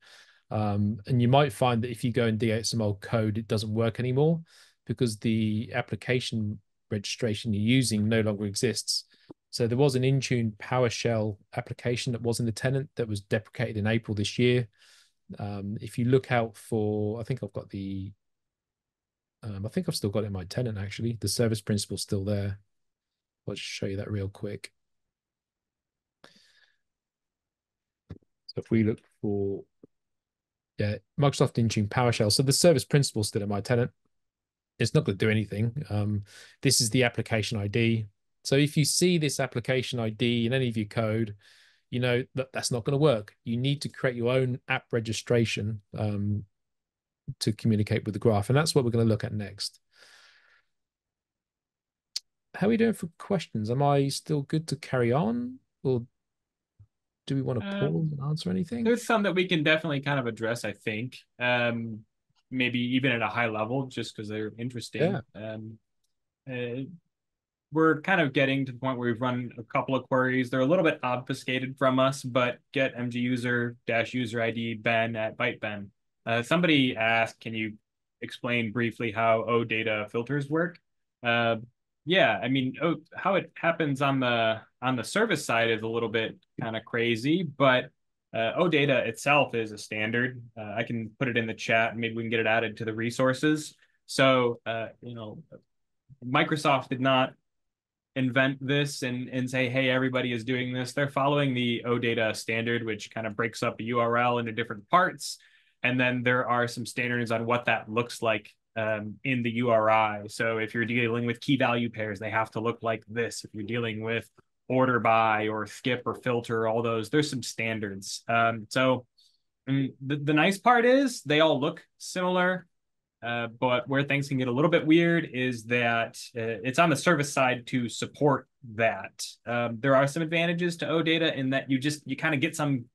um, and you might find that if you go and dig out some old code, it doesn't work anymore because the application registration you're using no longer exists. So there was an Intune PowerShell application that was in the tenant that was deprecated in April this year. Um, if you look out for, I think I've got the, um, I think I've still got it in my tenant actually. The service principal's still there. I'll just show you that real quick. So if we look for, yeah, Microsoft Intune PowerShell. So the service principal still in my tenant. It's not going to do anything. Um, this is the application ID. So if you see this application ID in any of your code, you know that that's not going to work. You need to create your own app registration um, to communicate with the graph. And that's what we're going to look at next. How are we doing for questions? Am I still good to carry on? Or do we want to pause um, and answer anything? There's some that we can definitely kind of address, I think. Um, maybe even at a high level, just because they're interesting. Yeah. Um, uh, we're kind of getting to the point where we've run a couple of queries. They're a little bit obfuscated from us, but get mg user dash user ID Ben at ByteBen. Uh, somebody asked, can you explain briefly how OData filters work? Uh, yeah, I mean, oh, how it happens on the on the service side is a little bit kind of crazy, but uh, OData itself is a standard. Uh, I can put it in the chat. Maybe we can get it added to the resources. So, uh, you know, Microsoft did not invent this and, and say, hey, everybody is doing this. They're following the OData standard, which kind of breaks up a URL into different parts. And then there are some standards on what that looks like um, in the URI. So if you're dealing with key value pairs, they have to look like this. If you're dealing with order by or skip or filter, all those, there's some standards. Um, so the, the nice part is they all look similar. Uh, but where things can get a little bit weird is that uh, it's on the service side to support that. Um, there are some advantages to OData in that you just you kind of get some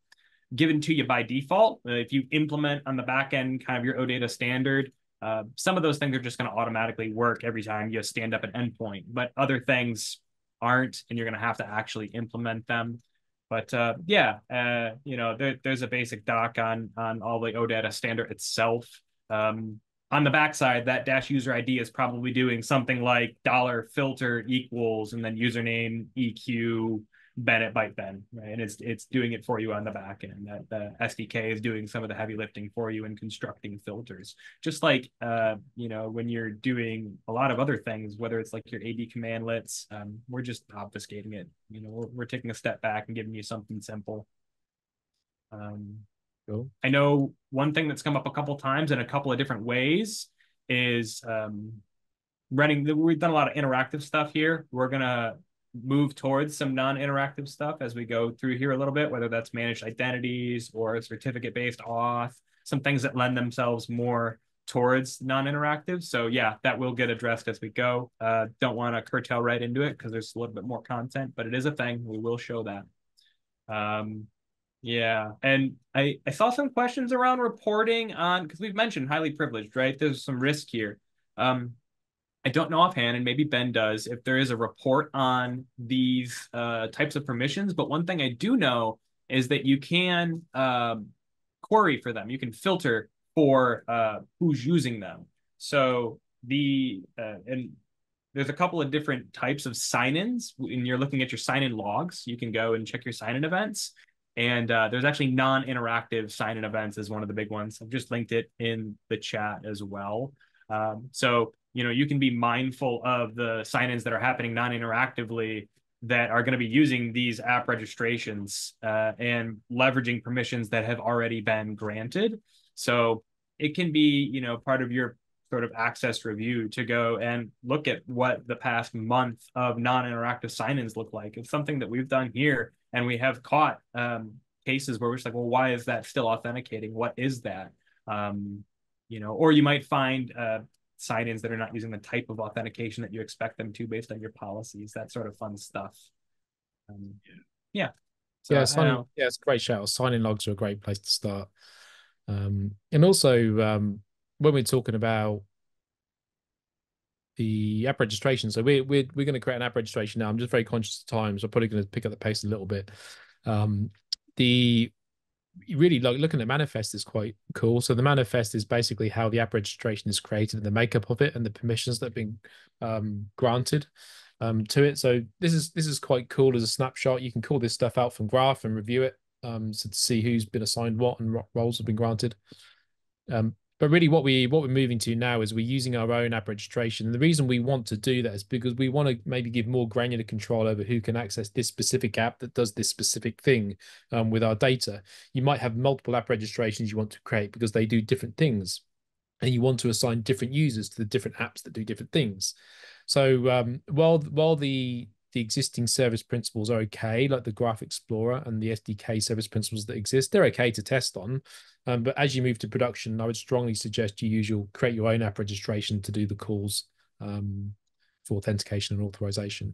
given to you by default. Uh, if you implement on the back end kind of your OData standard, uh, some of those things are just going to automatically work every time you stand up an endpoint, but other things aren't, and you're going to have to actually implement them. But uh, yeah, uh, you know, there, there's a basic doc on on all the OData standard itself. Um, on the backside, that dash user ID is probably doing something like dollar filter equals and then username EQ Bennett byte Ben, right? And it's it's doing it for you on the back end. That the SDK is doing some of the heavy lifting for you in constructing filters. Just like uh, you know, when you're doing a lot of other things, whether it's like your AD commandlets, um, we're just obfuscating it. You know, we're, we're taking a step back and giving you something simple. Um, cool. I know one thing that's come up a couple times in a couple of different ways is um, running. We've done a lot of interactive stuff here. We're gonna move towards some non-interactive stuff as we go through here a little bit, whether that's managed identities or certificate-based auth, some things that lend themselves more towards non-interactive. So yeah, that will get addressed as we go. Uh, don't want to curtail right into it because there's a little bit more content, but it is a thing. We will show that. Um, yeah, and I, I saw some questions around reporting on because we've mentioned highly privileged, right? There's some risk here. Um, I don't know offhand, and maybe Ben does, if there is a report on these uh, types of permissions. But one thing I do know is that you can um, query for them. You can filter for uh, who's using them. So the uh, and there's a couple of different types of sign-ins. When you're looking at your sign-in logs, you can go and check your sign-in events. And uh, there's actually non-interactive sign-in events as one of the big ones. I've just linked it in the chat as well. Um, so you know you can be mindful of the sign-ins that are happening non-interactively that are going to be using these app registrations uh, and leveraging permissions that have already been granted. So it can be you know part of your sort of access review to go and look at what the past month of non-interactive sign-ins look like. It's something that we've done here and we have caught um, cases where we're just like well why is that still authenticating? What is that? Um, you know or you might find uh, sign-ins that are not using the type of authentication that you expect them to based on your policies, that sort of fun stuff. Um, yeah. So, yeah, signing, yeah, it's a great shout. Sign-in logs are a great place to start. Um, and also um, when we're talking about the app registration, so we're we're we're going to create an app registration now. I'm just very conscious of time, so I'm probably going to pick up the pace a little bit. Um, the really like looking at manifest is quite cool. So the manifest is basically how the app registration is created and the makeup of it and the permissions that have been um, granted. um, to it. So this is this is quite cool as a snapshot. You can call this stuff out from Graph and review it um, so to see who's been assigned what and what roles have been granted. Um, but really, what we what we're moving to now is we're using our own app registration. And the reason we want to do that is because we want to maybe give more granular control over who can access this specific app that does this specific thing um, with our data. You might have multiple app registrations you want to create because they do different things, and you want to assign different users to the different apps that do different things. So um, while while the the existing service principals are okay, like the Graph Explorer and the SDK service principals that exist. They're okay to test on. Um, but as you move to production, I would strongly suggest you use your create your own app registration to do the calls um, for authentication and authorization.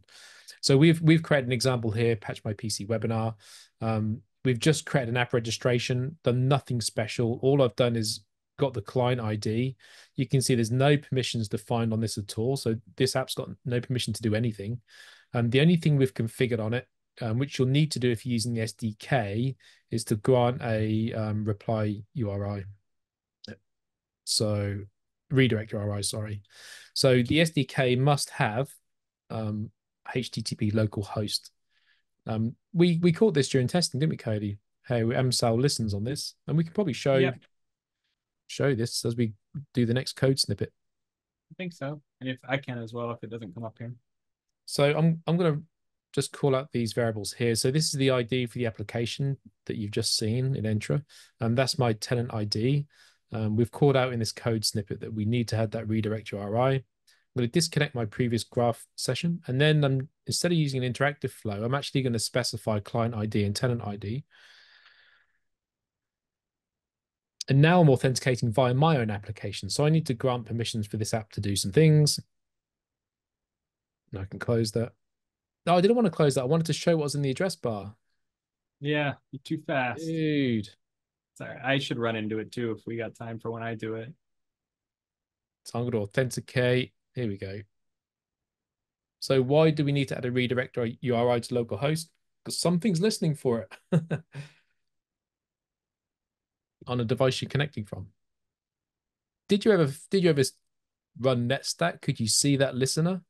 So we've we've created an example here, Patch My PC webinar. Um, we've just created an app registration, done nothing special. All I've done is got the client ID. You can see there's no permissions defined on this at all. So this app's got no permission to do anything. And the only thing we've configured on it, um, which you'll need to do if you're using the SDK, is to grant a um, reply URI. So redirect URI, sorry. So the SDK must have um, HTTP local host. Um, we we caught this during testing, didn't we, Cody? Hey, MSAL listens on this, and we can probably show yep. show this as we do the next code snippet. I think so, and if I can as well, if it doesn't come up here. So I'm I'm going to just call out these variables here. So this is the ID for the application that you've just seen in Entra. and um, that's my tenant ID. Um, we've called out in this code snippet that we need to have that redirect URI. I'm going to disconnect my previous graph session. And then I'm, instead of using an interactive flow, I'm actually going to specify client ID and tenant ID. And now I'm authenticating via my own application. So I need to grant permissions for this app to do some things. I can close that. No, I didn't want to close that. I wanted to show what was in the address bar. Yeah, you're too fast. Dude. Sorry, I should run into it too if we got time for when I do it. So I'm going to authenticate. Here we go. So why do we need to add a redirect or URI to localhost? Because something's listening for it on a device you're connecting from. Did you ever did you ever run netstat? Could you see that listener?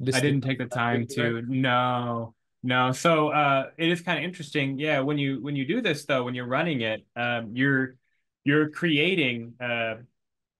I didn't take the time to. No, no. So uh, it is kind of interesting. Yeah, when you when you do this though, when you're running it, um, you're you're creating uh,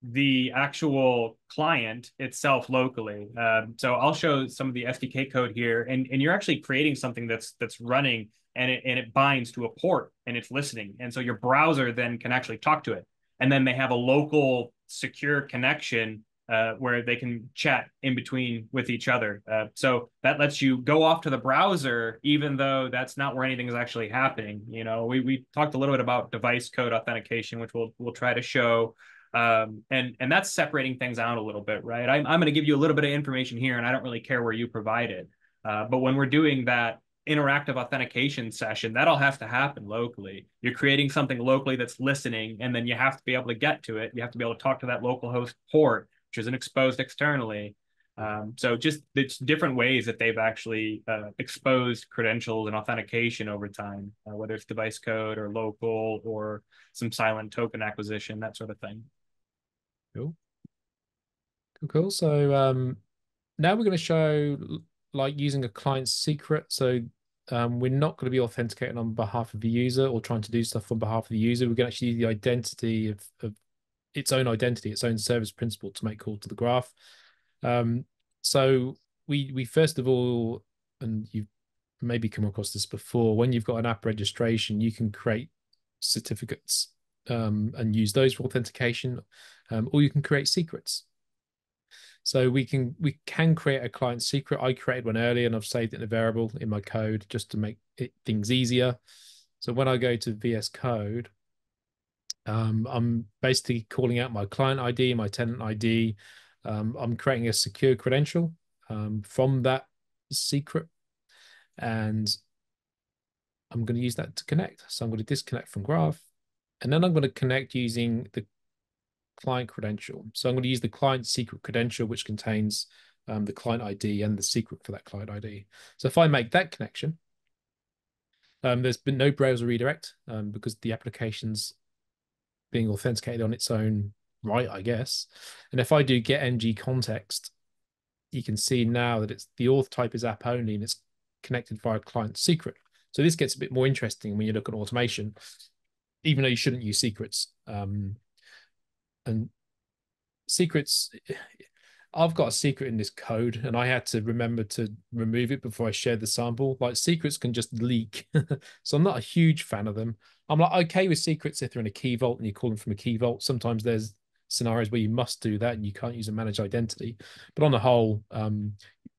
the actual client itself locally. Um, so I'll show some of the SDK code here, and and you're actually creating something that's that's running and it and it binds to a port and it's listening, and so your browser then can actually talk to it, and then they have a local secure connection uh, where they can chat in between with each other. Uh, so that lets you go off to the browser, even though that's not where anything is actually happening. You know, we we talked a little bit about device code authentication, which we'll we'll try to show. Um, and and that's separating things out a little bit, right? I'm I'm going to give you a little bit of information here, and I don't really care where you provide it. Uh, but when we're doing that interactive authentication session, that'll have to happen locally. You're creating something locally that's listening, and then you have to be able to get to it. You have to be able to talk to that local host port which isn't exposed externally. Um, so just it's different ways that they've actually uh, exposed credentials and authentication over time, uh, whether it's device code or local or some silent token acquisition, that sort of thing. Cool. Cool, cool. So um, now we're going to show like using a client secret. So um, we're not going to be authenticating on behalf of the user or trying to do stuff on behalf of the user. We're going to actually use the identity of, of its own identity, its own service principal to make call to the graph. Um, so we we first of all, and you've maybe come across this before, when you've got an app registration, you can create certificates um, and use those for authentication, um, or you can create secrets. So we can we can create a client secret. I created one earlier and I've saved it in a variable in my code just to make it, things easier. So when I go to VS Code, um, I'm basically calling out my client ID, my tenant ID. Um, I'm creating a secure credential um, from that secret, and I'm going to use that to connect. So I'm going to disconnect from Graph, and then I'm going to connect using the client credential. So I'm going to use the client secret credential, which contains um, the client ID and the secret for that client ID. So if I make that connection, um, there's been no browser redirect um, because the application's being authenticated on its own right, I guess. And if I do get mg context, you can see now that it's the auth type is app only and it's connected via client secret. So this gets a bit more interesting when you look at automation, even though you shouldn't use secrets. Um, and secrets, I've got a secret in this code and I had to remember to remove it before I shared the sample. Like secrets can just leak. so I'm not a huge fan of them. I'm like okay with secrets if they're in a key vault and you call them from a key vault. Sometimes there's scenarios where you must do that and you can't use a managed identity. But on the whole, um,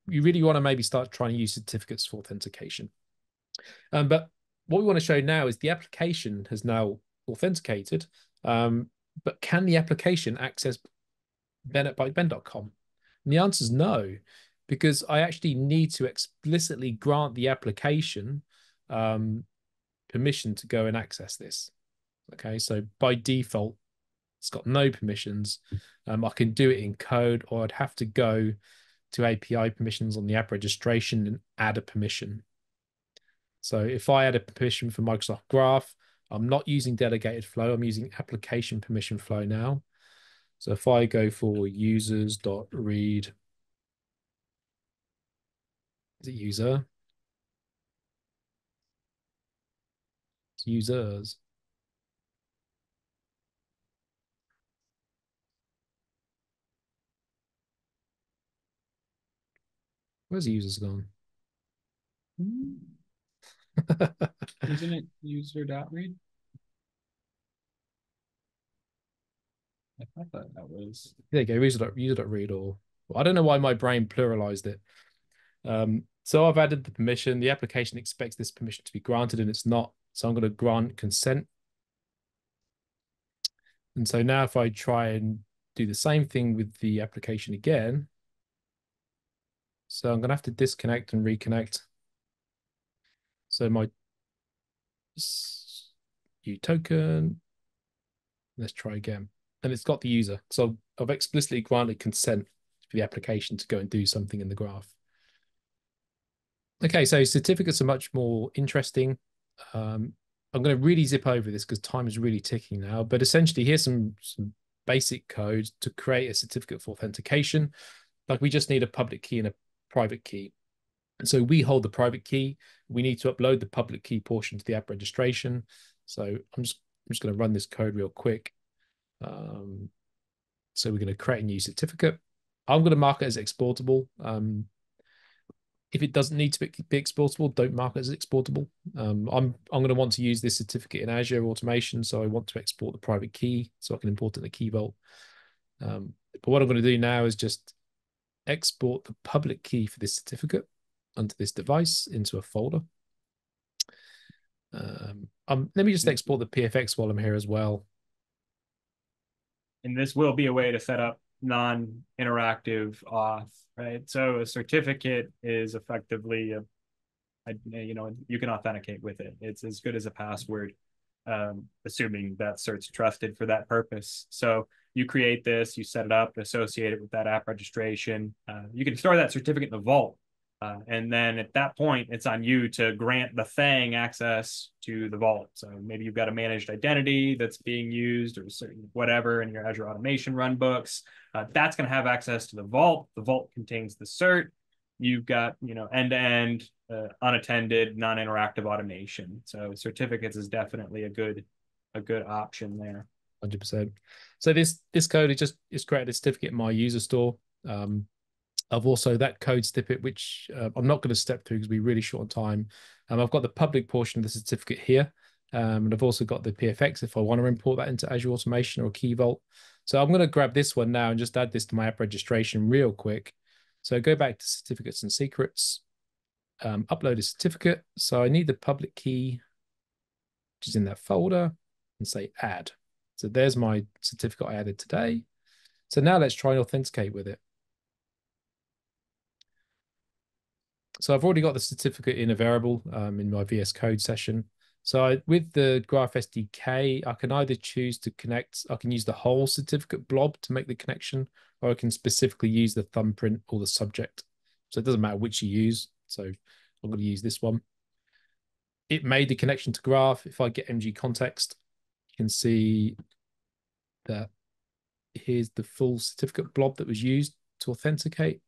you really want to maybe start trying to use certificates for authentication. Um, but what we want to show now is the application has now authenticated, um, but can the application access bennett.ben.com? And the answer is no, because I actually need to explicitly grant the application um, permission to go and access this. Okay, so by default, it's got no permissions. Um, I can do it in code, or I'd have to go to API permissions on the app registration and add a permission. So if I add a permission for Microsoft Graph, I'm not using delegated flow, I'm using application permission flow now. So if I go for users.read, is it user? It's users. Where's the users gone? Hmm. Isn't it user dot read? I thought that was. There you go. User user read or I don't know why my brain pluralized it. Um, so I've added the permission. The application expects this permission to be granted, and it's not. So I'm going to grant consent. And so now if I try and do the same thing with the application again, so I'm going to have to disconnect and reconnect. So my U token, let's try again. And it's got the user. So I've explicitly granted consent for the application to go and do something in the graph. Okay, so certificates are much more interesting. Um, I'm going to really zip over this because time is really ticking now. But essentially, here's some, some basic code to create a certificate for authentication. Like we just need a public key and a private key. And so we hold the private key. We need to upload the public key portion to the app registration. So I'm just, I'm just going to run this code real quick. Um, so we're going to create a new certificate. I'm going to mark it as exportable. Um, if it doesn't need to be, be exportable, don't mark it as exportable. Um, I'm I'm going to want to use this certificate in Azure Automation, so I want to export the private key so I can import it in the key vault. Um, but what I'm going to do now is just export the public key for this certificate onto this device into a folder. Um, um, let me just export the PFX while I'm here as well. And this will be a way to set up non-interactive auth, right? So a certificate is effectively a, a, you know, you can authenticate with it. It's as good as a password, um, assuming that cert's trusted for that purpose. So you create this, you set it up, associate it with that app registration. Uh, you can store that certificate in the vault. Uh, and then at that point, it's on you to grant the thing access to the vault. So maybe you've got a managed identity that's being used or certain whatever in your Azure automation runbooks. Uh, that's going to have access to the vault. The vault contains the cert. You've got, you know, end-to-end uh, unattended, non-interactive automation. So certificates is definitely a good, a good option there. Hundred percent. So this this code is just is created a certificate in my user store. Um, I've also that code snippet, which uh, I'm not going to step through because we're really short on time. Um, I've got the public portion of the certificate here. Um, and I've also got the PFX if I want to import that into Azure Automation or Key Vault. So I'm going to grab this one now and just add this to my app registration real quick. So go back to certificates and secrets, um, upload a certificate. So I need the public key, which is in that folder, and say add. So there's my certificate I added today. So now let's try and authenticate with it. So I've already got the certificate in a variable um, in my VS Code session. So I, with the Graph SDK, I can either choose to connect, I can use the whole certificate blob to make the connection, or I can specifically use the thumbprint or the subject. So it doesn't matter which you use. So I'm going to use this one. It made the connection to Graph. If I get MG context, you can see that here's the full certificate blob that was used to authenticate.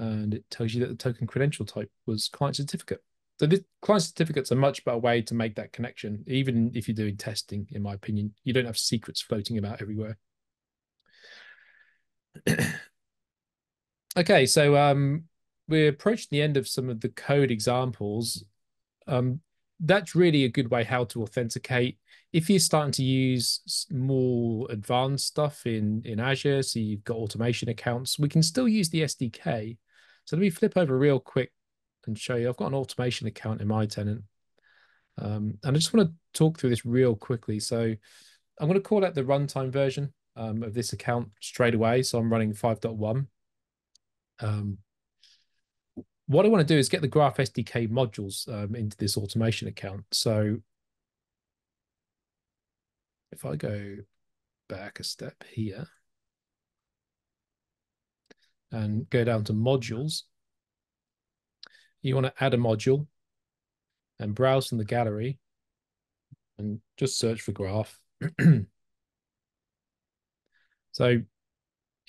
And it tells you that the token credential type was client certificate. So the client certificate's a much better way to make that connection, even if you're doing testing, in my opinion. You don't have secrets floating about everywhere. okay, so um, we're approaching the end of some of the code examples. Um, that's really a good way how to authenticate. If you're starting to use more advanced stuff in, in Azure, so you've got automation accounts, we can still use the SDK. So let me flip over real quick and show you. I've got an automation account in my tenant. Um, and I just want to talk through this real quickly. So I'm going to call out the runtime version um, of this account straight away. So I'm running 5.1. Um, what I want to do is get the Graph SDK modules um, into this automation account. So if I go back a step here and go down to modules, you want to add a module and browse from the gallery and just search for graph. so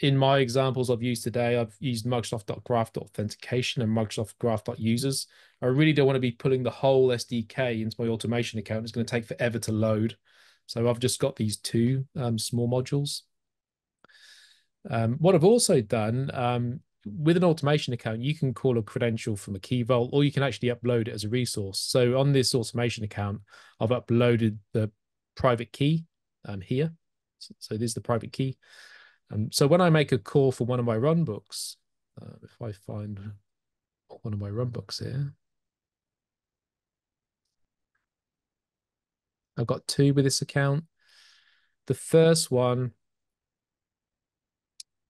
in my examples I've used today, I've used Microsoft.graph.authentication and Microsoft Graph.users. I really don't want to be pulling the whole SDK into my automation account. It's going to take forever to load. So I've just got these two um, small modules. Um, what I've also done um, with an automation account, you can call a credential from a key vault, or you can actually upload it as a resource. So on this automation account, I've uploaded the private key um, here. So, so this is the private key. Um, so when I make a call for one of my runbooks, uh, if I find one of my runbooks here, I've got two with this account. The first one,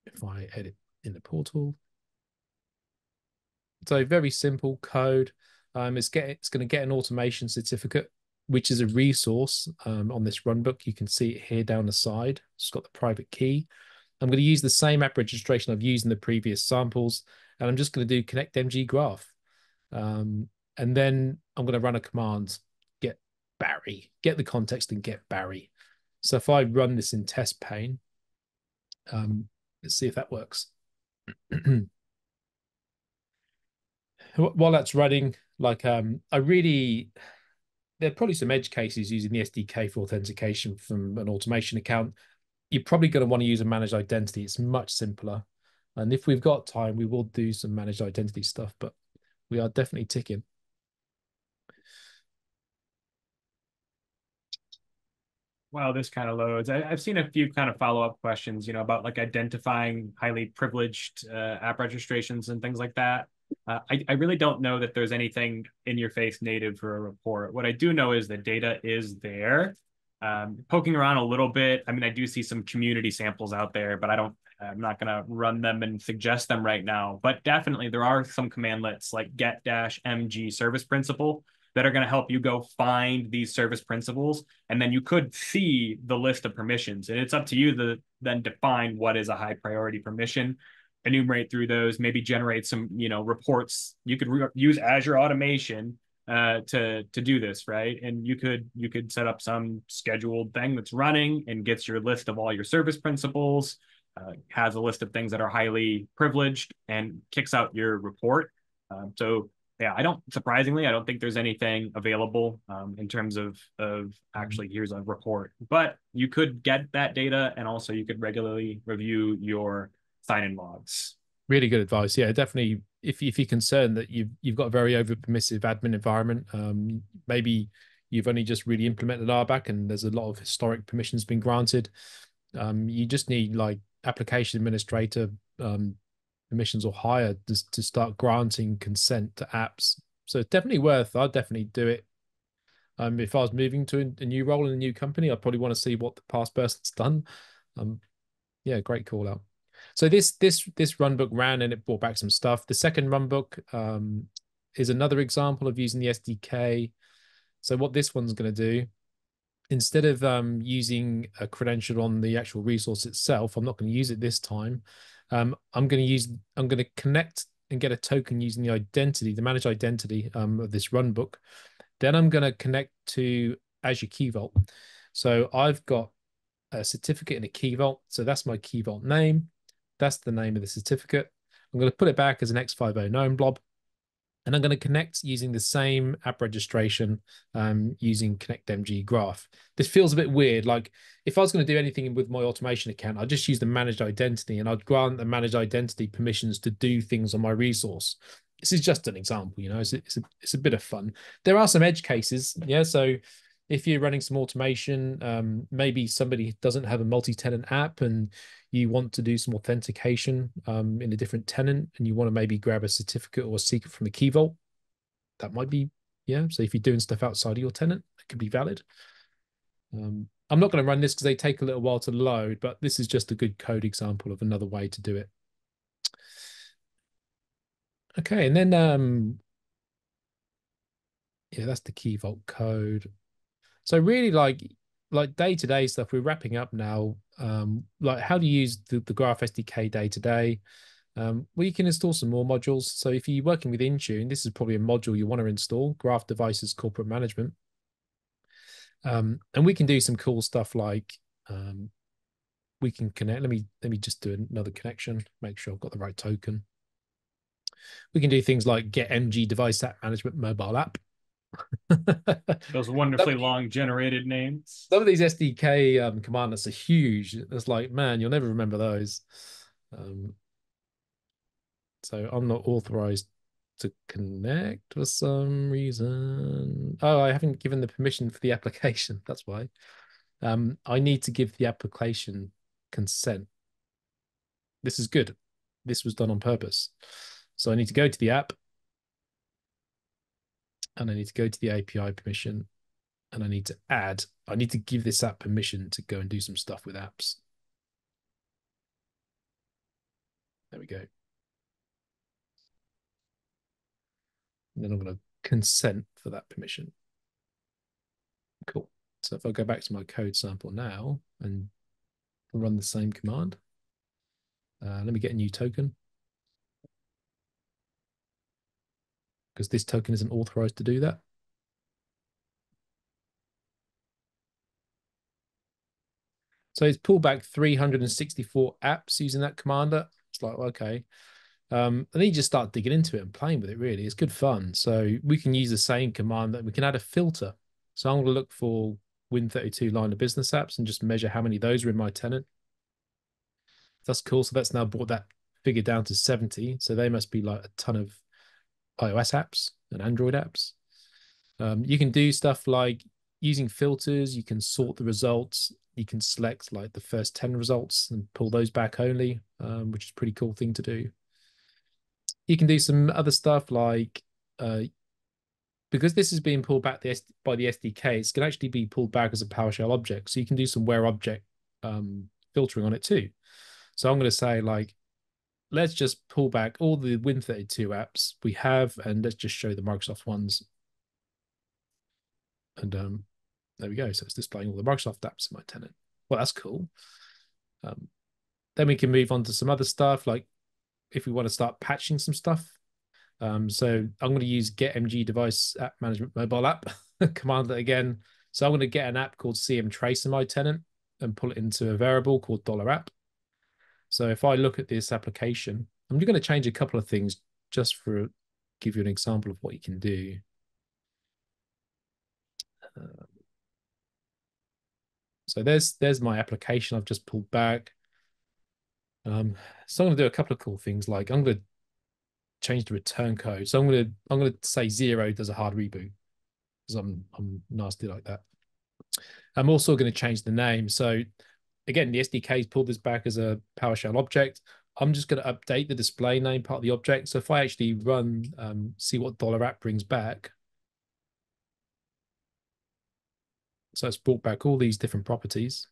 if I edit in the portal, so very simple code. Um, it's get it's going to get an automation certificate, which is a resource um, on this runbook. You can see it here down the side. It's got the private key. I'm going to use the same app registration I've used in the previous samples, and I'm just going to do connect MG graph. Um, and then I'm going to run a command, get Barry, get the context and get Barry. So if I run this in test pane, um, let's see if that works. While that's running, like um, I really, there are probably some edge cases using the SDK for authentication from an automation account you're probably going to want to use a managed identity. It's much simpler. And if we've got time, we will do some managed identity stuff, but we are definitely ticking. Wow, this kind of loads. I, have seen a few kind of follow-up questions, you know, about like identifying highly privileged uh, app registrations and things like that. Uh, I, I really don't know that there's anything in your face native for a report. What I do know is the data is there um, poking around a little bit. I mean, I do see some community samples out there, but I don't, I'm not going to run them and suggest them right now. But definitely there are some commandlets like get dash mg service principal that are going to help you go find these service principals. And then you could see the list of permissions. And it's up to you to then define what is a high priority permission enumerate through those maybe generate some you know reports you could re- use azure automation uh, to to do this, right? And you could you could set up some scheduled thing that's running and gets your list of all your service principals uh, has a list of things that are highly privileged, and kicks out your report. Um, so yeah, I don't surprisingly, I don't think there's anything available um, in terms of of actually here's a report, but you could get that data, and also you could regularly review your sign-in logs. Really good advice. Yeah, definitely if if you're concerned that you've you've got a very over permissive admin environment, um, maybe you've only just really implemented RBAC and there's a lot of historic permissions being granted. Um, you just need like application administrator um, permissions or higher to, to start granting consent to apps. So it's definitely worth. I'd definitely do it. Um, if I was moving to a, new role in a new company, I'd probably want to see what the past person's done. Um, yeah, great call out. So this this this runbook ran and it brought back some stuff. The second runbook um, is another example of using the SDK. So what this one's going to do, instead of um, using a credential on the actual resource itself, I'm not going to use it this time. Um, I'm going to use I'm going to connect and get a token using the identity, the managed identity um, of this runbook. Then I'm going to connect to Azure Key Vault. So I've got a certificate in a Key Vault. So that's my Key Vault name. That's the name of the certificate. I'm going to put it back as an X509 blob. And I'm going to connect using the same app registration um, using ConnectMG graph. This feels a bit weird. Like if I was going to do anything with my automation account, I'd just use the managed identity and I'd grant the managed identity permissions to do things on my resource. This is just an example, you know, it's, it's, a, it's a bit of fun. There are some edge cases. Yeah. So if you're running some automation, um, maybe somebody doesn't have a multi-tenant app and you want to do some authentication um, in a different tenant and you want to maybe grab a certificate or a secret from a key vault, that might be, yeah. So if you're doing stuff outside of your tenant, it could be valid. Um, I'm not going to run this because they take a little while to load, but this is just a good code example of another way to do it. Okay, and then um, yeah, that's the key vault code. So really like like day-to-day stuff, we're wrapping up now. Um, like how to use the, the Graph SDK day to day. Um, well, you can install some more modules. So if you're working with Intune, this is probably a module you want to install, Graph Devices Corporate Management. Um, and we can do some cool stuff like um, we can connect. Let me let me just do another connection, make sure I've got the right token. We can do things like get MG device app management mobile app. Those wonderfully long generated names. Some of these SDK um, commandlets are huge. It's like, man, you'll never remember those. Um, so I'm not authorized to connect for some reason. Oh, I haven't given the permission for the application. That's why. Um, I need to give the application consent. This is good. This was done on purpose. So I need to go to the app and I need to go to the API permission and I need to add, I need to give this app permission to go and do some stuff with apps. There we go. And then I'm going to consent for that permission. Cool. So if I go back to my code sample now and run the same command, uh, let me get a new token. Because this token isn't authorized to do that. So it's pulled back 364 apps using that commander. It's like, okay. Um, and then you just start digging into it and playing with it, really. It's good fun. So we can use the same command that we can add a filter. So I'm going to look for Win32 line of business apps and just measure how many of those are in my tenant. That's cool. So that's now brought that figure down to 70. So they must be like a ton of iOS apps and Android apps. Um, you can do stuff like using filters, you can sort the results, you can select like the first 10 results and pull those back only, um, which is a pretty cool thing to do. You can do some other stuff like, uh, because this is being pulled back the by the SDK, it can actually be pulled back as a PowerShell object. So you can do some where object um, filtering on it too. So I'm going to say like, let's just pull back all the Win32 apps we have and let's just show the Microsoft ones. And um, there we go. So it's displaying all the Microsoft apps in my tenant. Well, that's cool. Um, then we can move on to some other stuff, like if we want to start patching some stuff. Um, so I'm going to use get MG device app management mobile app command again. So I'm going to get an app called CM trace in my tenant and pull it into a variable called dollar $app. So if I look at this application, I'm going to change a couple of things just for give you an example of what you can do. Um, so there's there's my application I've just pulled back. Um, so I'm going to do a couple of cool things like I'm going to change the return code. So I'm going to I'm going to say zero does a hard reboot because I'm I'm nasty like that. I'm also going to change the name. So again, the SDK's pulled this back as a PowerShell object. I'm just going to update the display name part of the object. So if I actually run, um, see what dollar app brings back. So it's brought back all these different properties.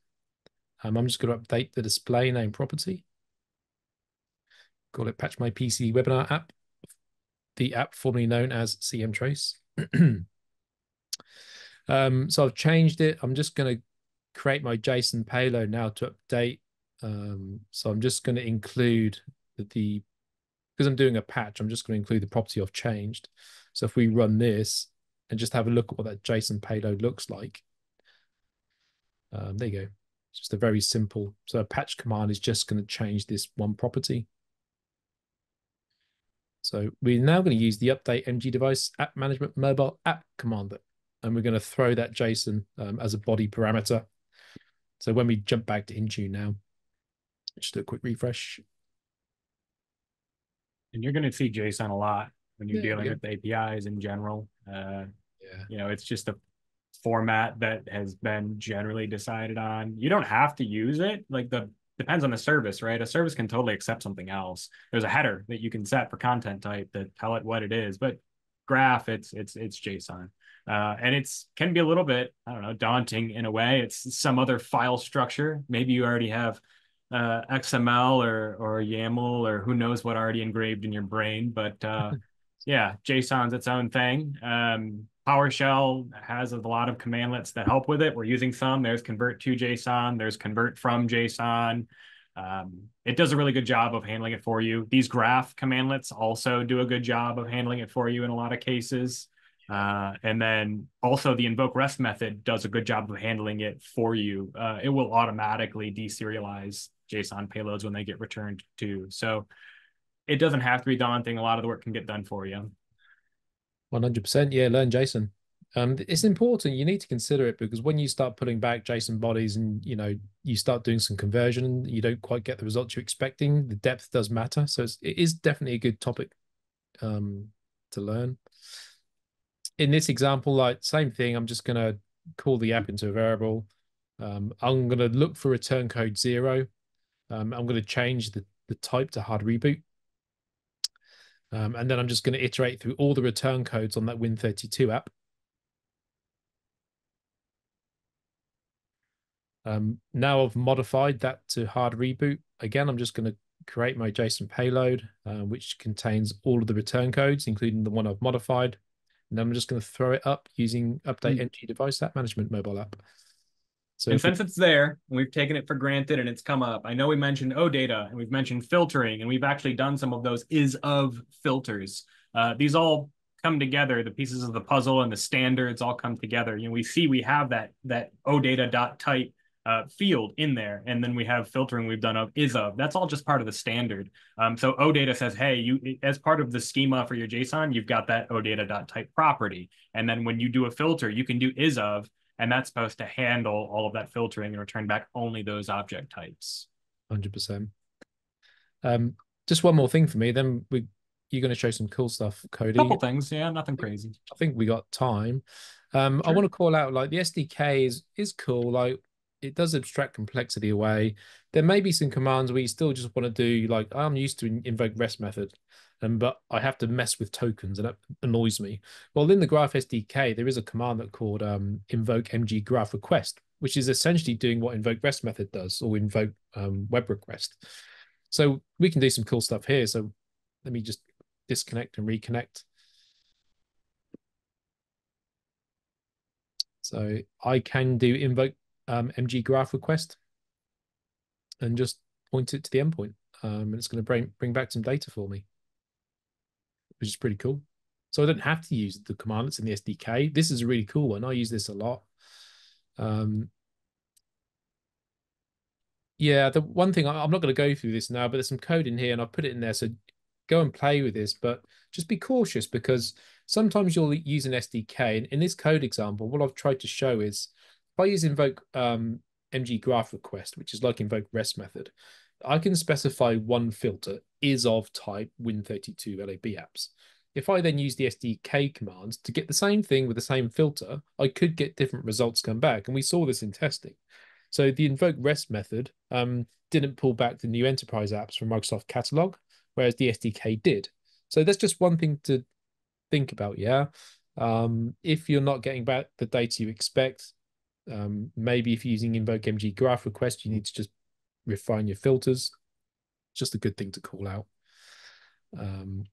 Um, I'm just going to update the display name property. Call it Patch My PC Webinar app, the app formerly known as CM Trace. um, so I've changed it. I'm just going to create my JSON payload now to update. Um, so I'm just going to include the, because I'm doing a patch, I'm just going to include the property I've changed. So if we run this and just have a look at what that JSON payload looks like. Um, there you go. It's just a very simple. So a patch command is just going to change this one property. So we're now going to use the update MG device app management mobile app commander, and we're going to throw that JSON um, as a body parameter. So when we jump back to Intune now, just do a quick refresh. And you're going to see JSON a lot when you're Yeah, dealing yeah. with APIs in general. Uh, Yeah. you know, it's just a format that has been generally decided on. You don't have to use it. Like the depends on the service, right? A service can totally accept something else. There's a header that you can set for content type that tell it what it is, but graph, it's it's it's JSON. Uh, and it's can be a little bit, I don't know, daunting in a way. It's some other file structure. Maybe you already have uh, XML or or YAML or who knows what already engraved in your brain. But uh, yeah, JSON's its own thing. Um, PowerShell has a lot of commandlets that help with it. We're using some. There's convert to JSON. There's convert from JSON. Um, it does a really good job of handling it for you. These graph commandlets also do a good job of handling it for you in a lot of cases. Uh, and then also the invoke rest method does a good job of handling it for you. Uh, it will automatically deserialize JSON payloads when they get returned to. So it doesn't have to be daunting. A lot of the work can get done for you. One hundred percent. Yeah, learn JSON. Um, it's important. You need to consider it because when you start putting back JSON bodies and you know you start doing some conversion, you don't quite get the results you're expecting. The depth does matter, so it's, it is definitely a good topic um, to learn. In this example, like same thing. I'm just gonna call the app into a variable. Um, I'm gonna look for return code zero. Um, I'm gonna change the the type to hard reboot. Um, and then I'm just going to iterate through all the return codes on that Win32 app. Um, now I've modified that to hard reboot. Again, I'm just going to create my JSON payload, uh, which contains all of the return codes, including the one I've modified. And then I'm just going to throw it up using update Mm. MG device app management mobile app. So and if we- since it's there, and we've taken it for granted and it's come up, I know we mentioned OData and we've mentioned filtering, and we've actually done some of those is of filters. Uh, these all come together, the pieces of the puzzle and the standards all come together. You know, we see we have that that OData dot type uh, field in there, and then we have filtering we've done of is of. That's all just part of the standard. Um, so OData says, hey, you as part of the schema for your JSON, you've got that OData dot type property, and then when you do a filter, you can do is of and that's supposed to handle all of that filtering and return back only those object types. Hundred percent. Um, just one more thing for me. Then we, you're going to show some cool stuff, Cody. couple things, yeah, nothing crazy. I think we got time. Um, I want to call out like the SDK is is cool. Like it does abstract complexity away. There may be some commands where you still just want to do like I'm used to invoke REST method, and but I have to mess with tokens and that annoys me. Well, in the Graph SDK, there is a command that called um, invoke MG Graph Request, which is essentially doing what invoke REST method does or invoke um, web request. So we can do some cool stuff here. So let me just disconnect and reconnect. So I can do invoke um, MG graph request and just point it to the endpoint. Um, and it's going to bring bring back some data for me, which is pretty cool. So I don't have to use the command that's in the SDK. This is a really cool one. I use this a lot. Um, yeah, the one thing I'm not going to go through this now, but there's some code in here and I've put it in there. So go and play with this, but just be cautious because sometimes you'll use an SDK. And in this code example, what I've tried to show is I use invoke um, MG graph request, which is like invoke REST method, I can specify one filter is of type Win32 LOB apps. If I then use the SDK commands to get the same thing with the same filter, I could get different results come back. And we saw this in testing. So the invoke REST method um, didn't pull back the new enterprise apps from Microsoft Catalog, whereas the SDK did. So that's just one thing to think about. Yeah. Um, if you're not getting back the data you expect, um, maybe if you're using invoke MG graph request, you need to just refine your filters. Just a good thing to call out. Um,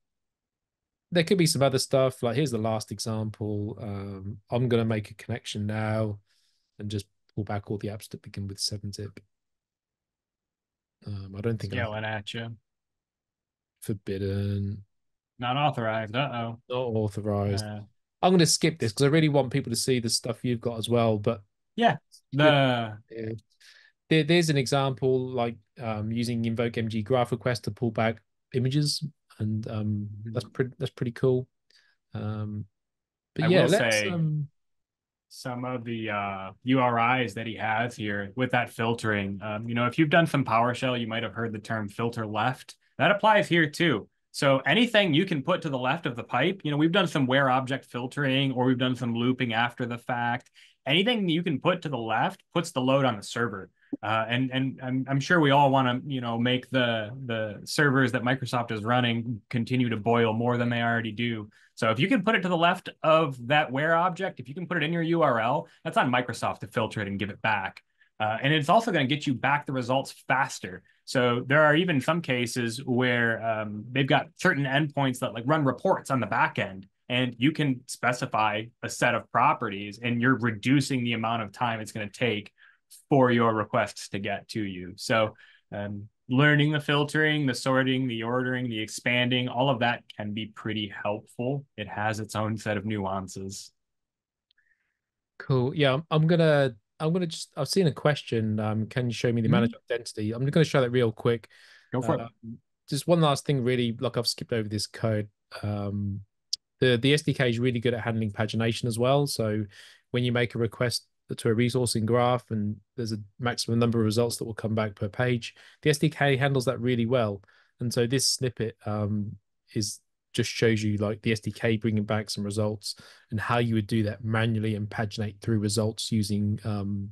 there could be some other stuff. Like here's the last example. Um, I'm going to make a connection now and just pull back all the apps that begin with 7-zip. Um, I don't think I'm Yelling at you. forbidden, Not authorized. Uh oh. not authorized. Uh, I'm going to skip this because I really want people to see the stuff you've got as well. But yeah. The Yeah. There, there's an example like um, using invoke MG graph request to pull back images and um, that's Mhm. pretty that's pretty cool. Um, but I yeah, let's say- um, some of the uh, URIs that he has here with that filtering. Um, you know, if you've done some PowerShell, you might have heard the term filter left. That applies here too. So anything you can put to the left of the pipe, you know, we've done some where object filtering or we've done some looping after the fact. Anything you can put to the left puts the load on the server. Uh, and and I'm, I'm sure we all want to, you know, make the the servers that Microsoft is running continue to boil more than they already do. So if you can put it to the left of that where object, if you can put it in your URL, that's on Microsoft to filter it and give it back. Uh, and it's also going to get you back the results faster. So there are even some cases where um, they've got certain endpoints that like run reports on the back end, and you can specify a set of properties, and you're reducing the amount of time it's going to take for your requests to get to you. So um, learning the filtering, the sorting, the ordering, the expanding, all of that can be pretty helpful. It has its own set of nuances. Cool. Yeah, I'm, gonna I'm gonna just I've seen a question. Um, can you show me the Mhm. managed identity? I'm gonna show that real quick. Go for it. Um, just one last thing, really. Like I've skipped over this code. Um, the the SDK is really good at handling pagination as well. So when you make a request to a resourcing graph and there's a maximum number of results that will come back per page, the SDK handles that really well. And so this snippet um, is just shows you like the SDK bringing back some results and how you would do that manually and paginate through results using um,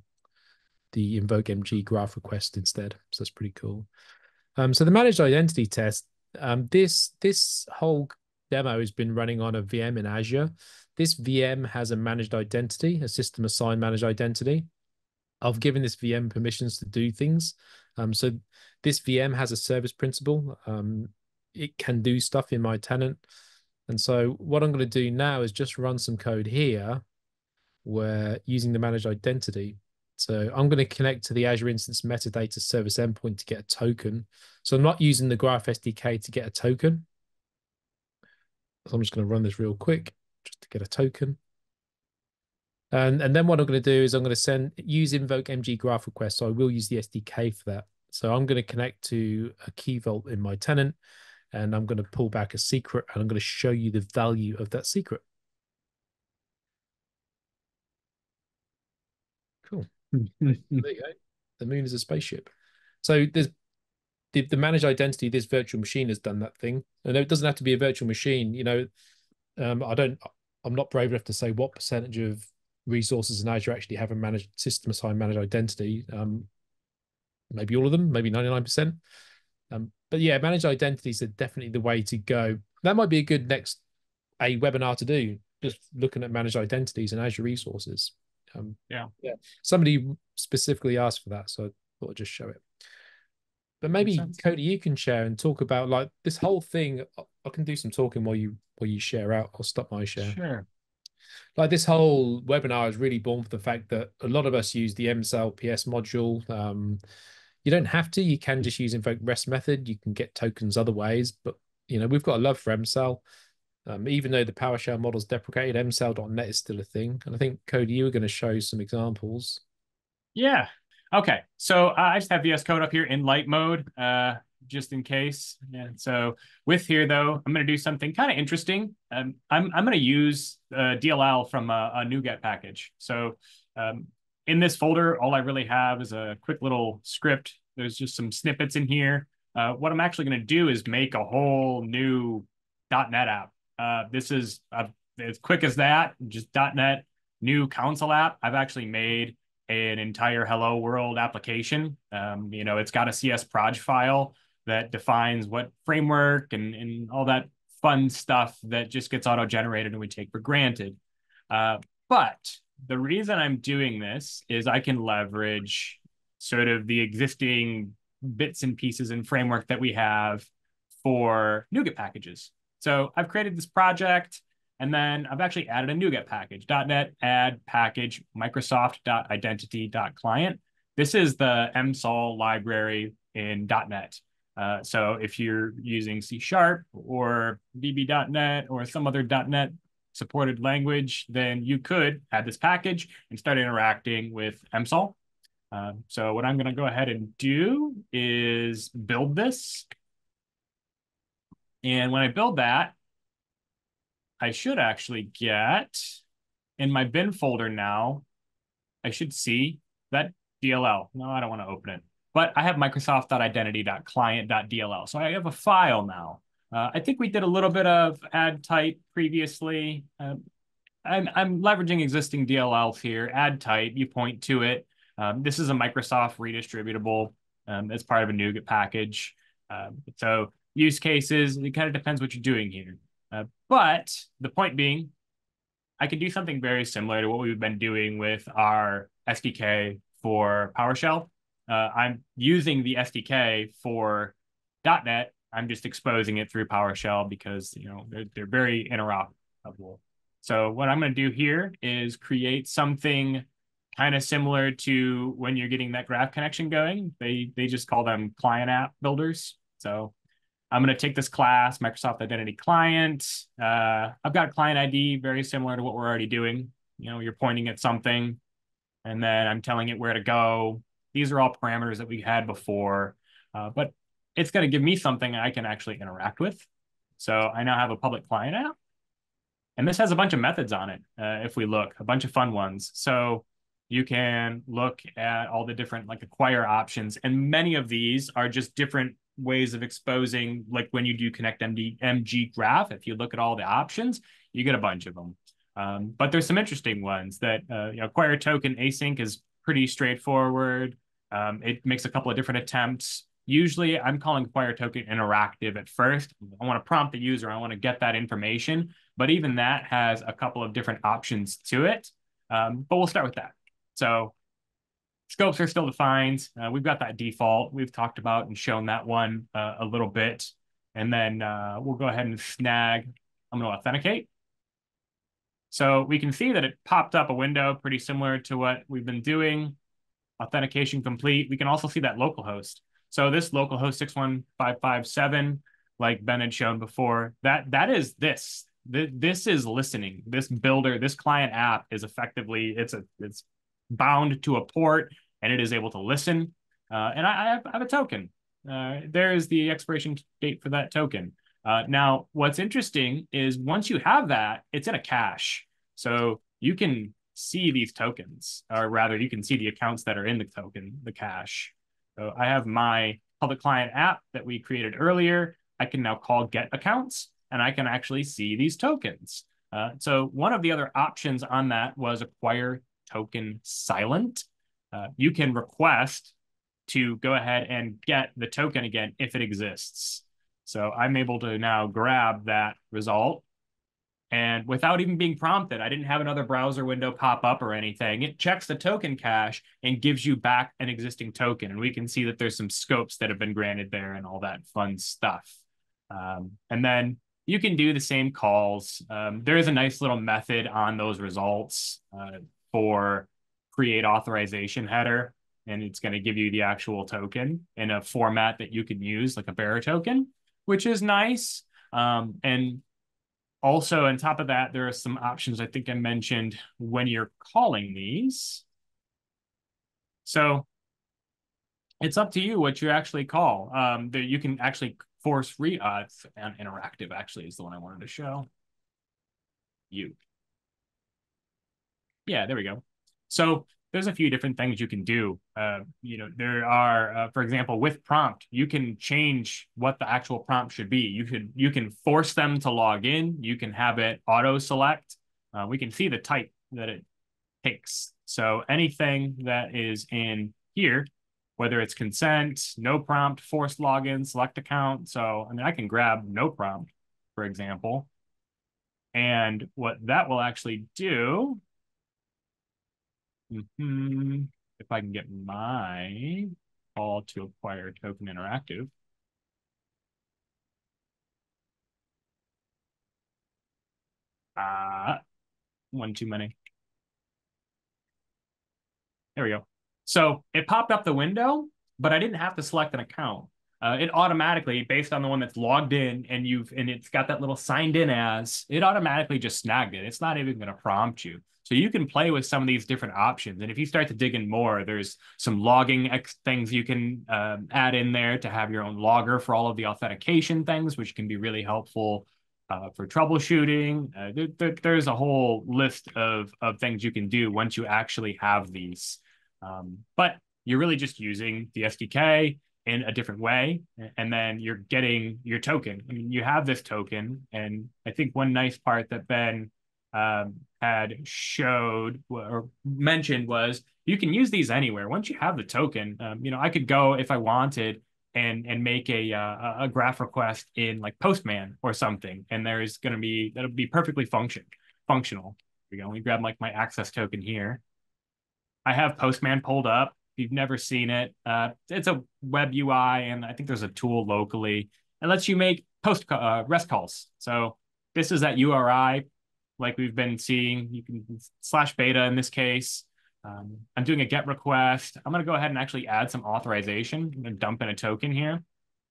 the invoke MG graph request instead. So that's pretty cool. Um, so the managed identity test, um, this this whole demo has been running on a VM in Azure. This VM has a managed identity, a system assigned managed identity. I've given this VM permissions to do things. Um, so this VM has a service principal. Um, it can do stuff in my tenant. And so what I'm going to do now is just run some code here where using the managed identity. So I'm going to connect to the Azure Instance Metadata Service endpoint to get a token. So I'm not using the Graph SDK to get a token. So I'm just going to run this real quick just to get a token. And, and then what I'm going to do is I'm going to send use invoke MG graph request. So I will use the SDK for that. So I'm going to connect to a key vault in my tenant and I'm going to pull back a secret and I'm going to show you the value of that secret. Cool. There you go. The moon is a spaceship. So there's the, the managed identity, this virtual machine has done that thing. And it doesn't have to be a virtual machine. You know, um, I don't, I'm not brave enough to say what percentage of resources in Azure actually have a managed system assigned managed identity. Um, maybe all of them, maybe 99%. Um, but yeah, managed identities are definitely the way to go. That might be a good next a webinar to do, just looking at managed identities and Azure resources. Um, Yeah. yeah. Somebody specifically asked for that, so I thought I'd just show it. But maybe. Cody, you can share and talk about like this whole thing. I- I can do some talking while you while you share out. I'll stop my share Sure. like this whole webinar is really born for the fact that a lot of us use the MSAL PS module. Um, you don't have to. You can just use invoke REST method. You can get tokens other ways, but you know we've got a love for MSAL. Um, even though the PowerShell model is deprecated, MSAL.NET is still a thing. And I think Cody, you were going to show some examples. Yeah. Okay. So uh, I just have VS Code up here in light mode, uh, just in case. Yeah. So with here though, I'm going to do something kind of interesting. Um, I'm I'm going to use uh, DLL from a, a NuGet package. So um, in this folder, all I really have is a quick little script. There's just some snippets in here. Uh, what I'm actually going to do is make a whole new .NET app. Uh, this is uh, as quick as that. Just .NET new console app. I've actually made an entire hello world application. Um, you know, it's got a CS proj file that defines what framework and, and all that fun stuff that just gets auto generated and we take for granted. Uh, but the reason I'm doing this is I can leverage sort of the existing bits and pieces and framework that we have for NuGet packages. So I've created this project. And then I've actually added a NuGet package, .NET add package Microsoft.identity.client. This is the MSAL library in .NET. Uh, so if you're using C Sharp or VB.NET or some other .NET supported language, then you could add this package and start interacting with MSAL. Uh, so what I'm going to go ahead and do is build this. And when I build that, I should actually get in my bin folder now, I should see that DLL. No, I don't want to open it, but I have microsoft.identity.client.dll. So I have a file now. Uh, I think we did a little bit of add type previously. Um, I'm, I'm leveraging existing DLLs here. Add type, you point to it. Um, this is a Microsoft redistributable um, as part of a NuGet package. Um, so use cases, it kind of depends what you're doing here. Uh, but the point being, I can do something very similar to what we've been doing with our SDK for PowerShell. Uh, I'm using the SDK for .NET. I'm just exposing it through PowerShell because you know they're, they're very interoperable. So what I'm going to do here is create something kind of similar to when you're getting that graph connection going. They they just call them client app builders. So I'm going to take this class, Microsoft Identity Client. Uh, I've got client ID, very similar to what we're already doing. You know, you're pointing at something, and then I'm telling it where to go. These are all parameters that we had before, uh, but it's going to give me something I can actually interact with. So I now have a public client app. And this has a bunch of methods on it, uh, if we look, a bunch of fun ones. So you can look at all the different like acquire options. And many of these are just different ways of exposing, like when you do connect MD, MG graph, if you look at all the options, you get a bunch of them. Um, but there's some interesting ones that uh, you know, acquire token async is pretty straightforward. Um, it makes a couple of different attempts. Usually I'm calling acquire token interactive at first. I want to prompt the user. I want to get that information. But even that has a couple of different options to it. Um, but we'll start with that. So Scopes are still defined. Uh, we've got that default. We've talked about and shown that one uh, a little bit. And then uh, we'll go ahead and snag, I'm going to authenticate. So we can see that it popped up a window pretty similar to what we've been doing. Authentication complete. We can also see that localhost. So this localhost 61557, like Ben had shown before, that that is this. This is listening. This builder, this client app is effectively, it's a it's bound to a port and it is able to listen. Uh, and I, I, have, I, have, a token. Uh, there is the expiration date for that token. Uh, now, what's interesting is once you have that, it's in a cache. So you can see these tokens, or rather, you can see the accounts that are in the token, the cache. So I have my public client app that we created earlier. I can now call get accounts, and I can actually see these tokens. Uh, so one of the other options on that was acquire token silent, uh, you can request to go ahead and get the token again if it exists. So I'm able to now grab that result and without even being prompted, I didn't have another browser window pop up or anything. It checks the token cache and gives you back an existing token. And we can see that there's some scopes that have been granted there and all that fun stuff. Um, and then you can do the same calls. Um, there is a nice little method on those results. Uh, for create authorization header, and it's going to give you the actual token in a format that you can use, like a bearer token, which is nice. Um, and also, on top of that, there are some options I think I mentioned when you're calling these. So it's up to you what you actually call. Um, there, you can actually force re uh, interactive actually is the one I wanted to show you. Yeah, there we go. So there's a few different things you can do. Uh, you know, there are, uh, for example, with prompt, you can change what the actual prompt should be. You can you can force them to log in. You can have it auto select. Uh, we can see the type that it takes. So anything that is in here, whether it's consent, no prompt, forced login, select account. So I mean, I can grab no prompt, for example. And what that will actually do Mm-hmm. If I can get my call to acquire token interactive. Uh, one too many. There we go. So it popped up the window, but I didn't have to select an account. uh, it automatically, based on the one that's logged in and you've and it's got that little signed in as, it automatically just snagged it. It's not even going to prompt you. So you can play with some of these different options. And if you start to dig in more, there's some logging X things you can um, add in there to have your own logger for all of the authentication things, which can be really helpful uh, for troubleshooting. Uh, there, there, there's a whole list of, of things you can do once you actually have these. Um, but you're really just using the SDK in a different way and then you're getting your token i mean you have this token and i think one nice part that ben um, had showed or mentioned was you can use these anywhere. Once you have the token um, you know i could go if i wanted and and make a uh, a graph request in like postman or something and there's going to be that'll be perfectly function functional. We go. Let me grab like my access token here. I have postman pulled up. If you've never seen it, uh, it's a web UI, and I think there's a tool locally. And lets you make post uh, REST calls. So this is that URI, like we've been seeing. You can slash beta in this case. Um, I'm doing a GET request. I'm going to go ahead and actually add some authorization. I'm going to dump in a token here.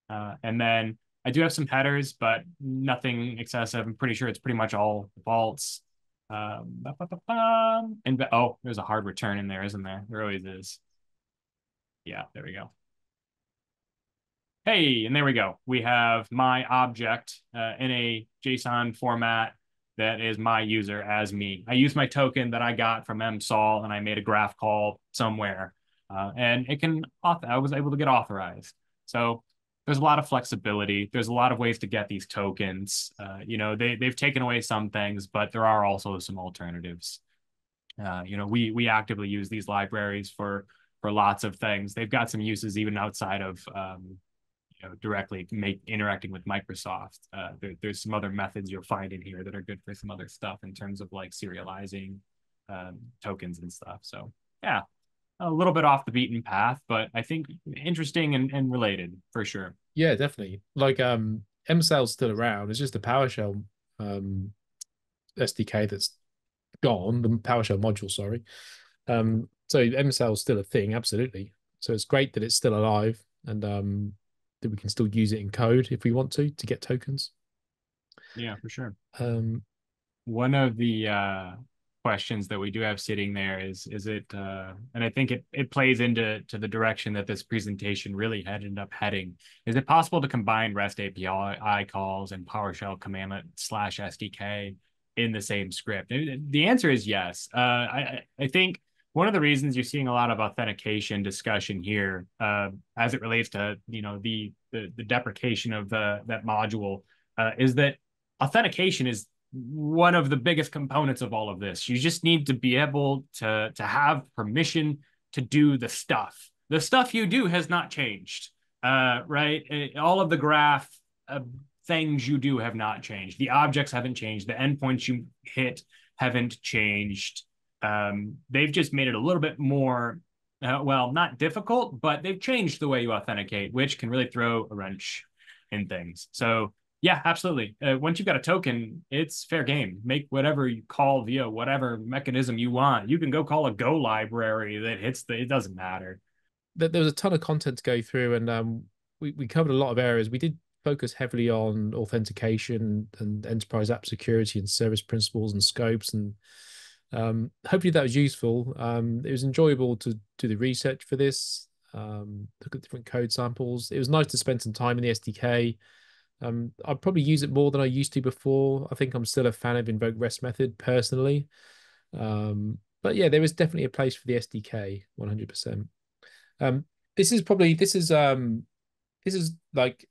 Uh, and then I do have some headers, but nothing excessive. I'm pretty sure it's pretty much all defaults. Um, and oh, there's a hard return in there, isn't there? There always is. Yeah, there we go. Hey, and there we go. We have my object uh, in a JSON format that is my user as me. I use my token that I got from MSAL and I made a graph call somewhere. Uh, and it can, I was able to get authorized. So there's a lot of flexibility. There's a lot of ways to get these tokens. Uh, you know, they, they've taken away some things, but there are also some alternatives. Uh, you know, we, we actively use these libraries for for lots of things. They've got some uses even outside of um, you know directly make interacting with Microsoft. Uh, there, there's some other methods you'll find in here that are good for some other stuff in terms of like serializing um, tokens and stuff. So yeah, a little bit off the beaten path, but I think interesting and, and related for sure. Yeah, definitely. Like um MSAL's still around. It's just the PowerShell um SDK that's gone, the PowerShell module, sorry. Um, so MSAL is still a thing, absolutely. So it's great that it's still alive and um, that we can still use it in code if we want to to get tokens. Yeah, for sure. Um, One of the uh, questions that we do have sitting there is is it uh, and I think it it plays into to the direction that this presentation really had ended up heading. Is it possible to combine REST API calls and PowerShell commandlet slash SDK in the same script? The answer is yes. Uh, I I think one of the reasons you're seeing a lot of authentication discussion here, uh, as it relates to you know the the, the deprecation of the that module, uh, is that authentication is one of the biggest components of all of this. You just need to be able to to have permission to do the stuff. The stuff you do has not changed, uh, right? All of the graph uh, things you do have not changed. The objects haven't changed. The endpoints you hit haven't changed. Um, they've just made it a little bit more, uh, well, not difficult, but they've changed the way you authenticate, which can really throw a wrench in things. So yeah, absolutely. Uh, once you've got a token, it's fair game. Make whatever you call via whatever mechanism you want. You can go call a Go library that hits the. It doesn't matter. There was a ton of content to go through, and um, we we covered a lot of areas. We did focus heavily on authentication and enterprise app security and service principals and scopes and um, hopefully that was useful. Um, it was enjoyable to do the research for this, um, look at different code samples. It was nice to spend some time in the SDK. Um, I'd probably use it more than I used to before. I think I'm still a fan of invoke REST method personally. Um, but yeah, there is definitely a place for the SDK, 100%. Um, this is probably this is this is like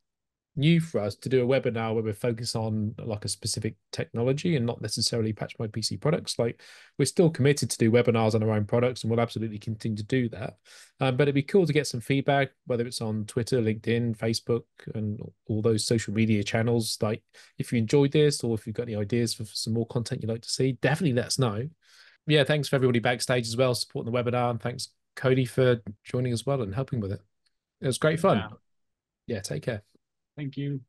new for us to do a webinar where we focus on like a specific technology and not necessarily patch my PC products. Like we're still committed to do webinars on our own products and we'll absolutely continue to do that. Um, but it'd be cool to get some feedback, whether it's on Twitter, LinkedIn, Facebook, and all those social media channels. Like if you enjoyed this or if you've got any ideas for some more content you'd like to see, definitely let us know. Yeah, thanks for everybody backstage as well, supporting the webinar. And thanks, Cody, for joining as well and helping with it. It was great fun. yeah, yeah take care. Thank you.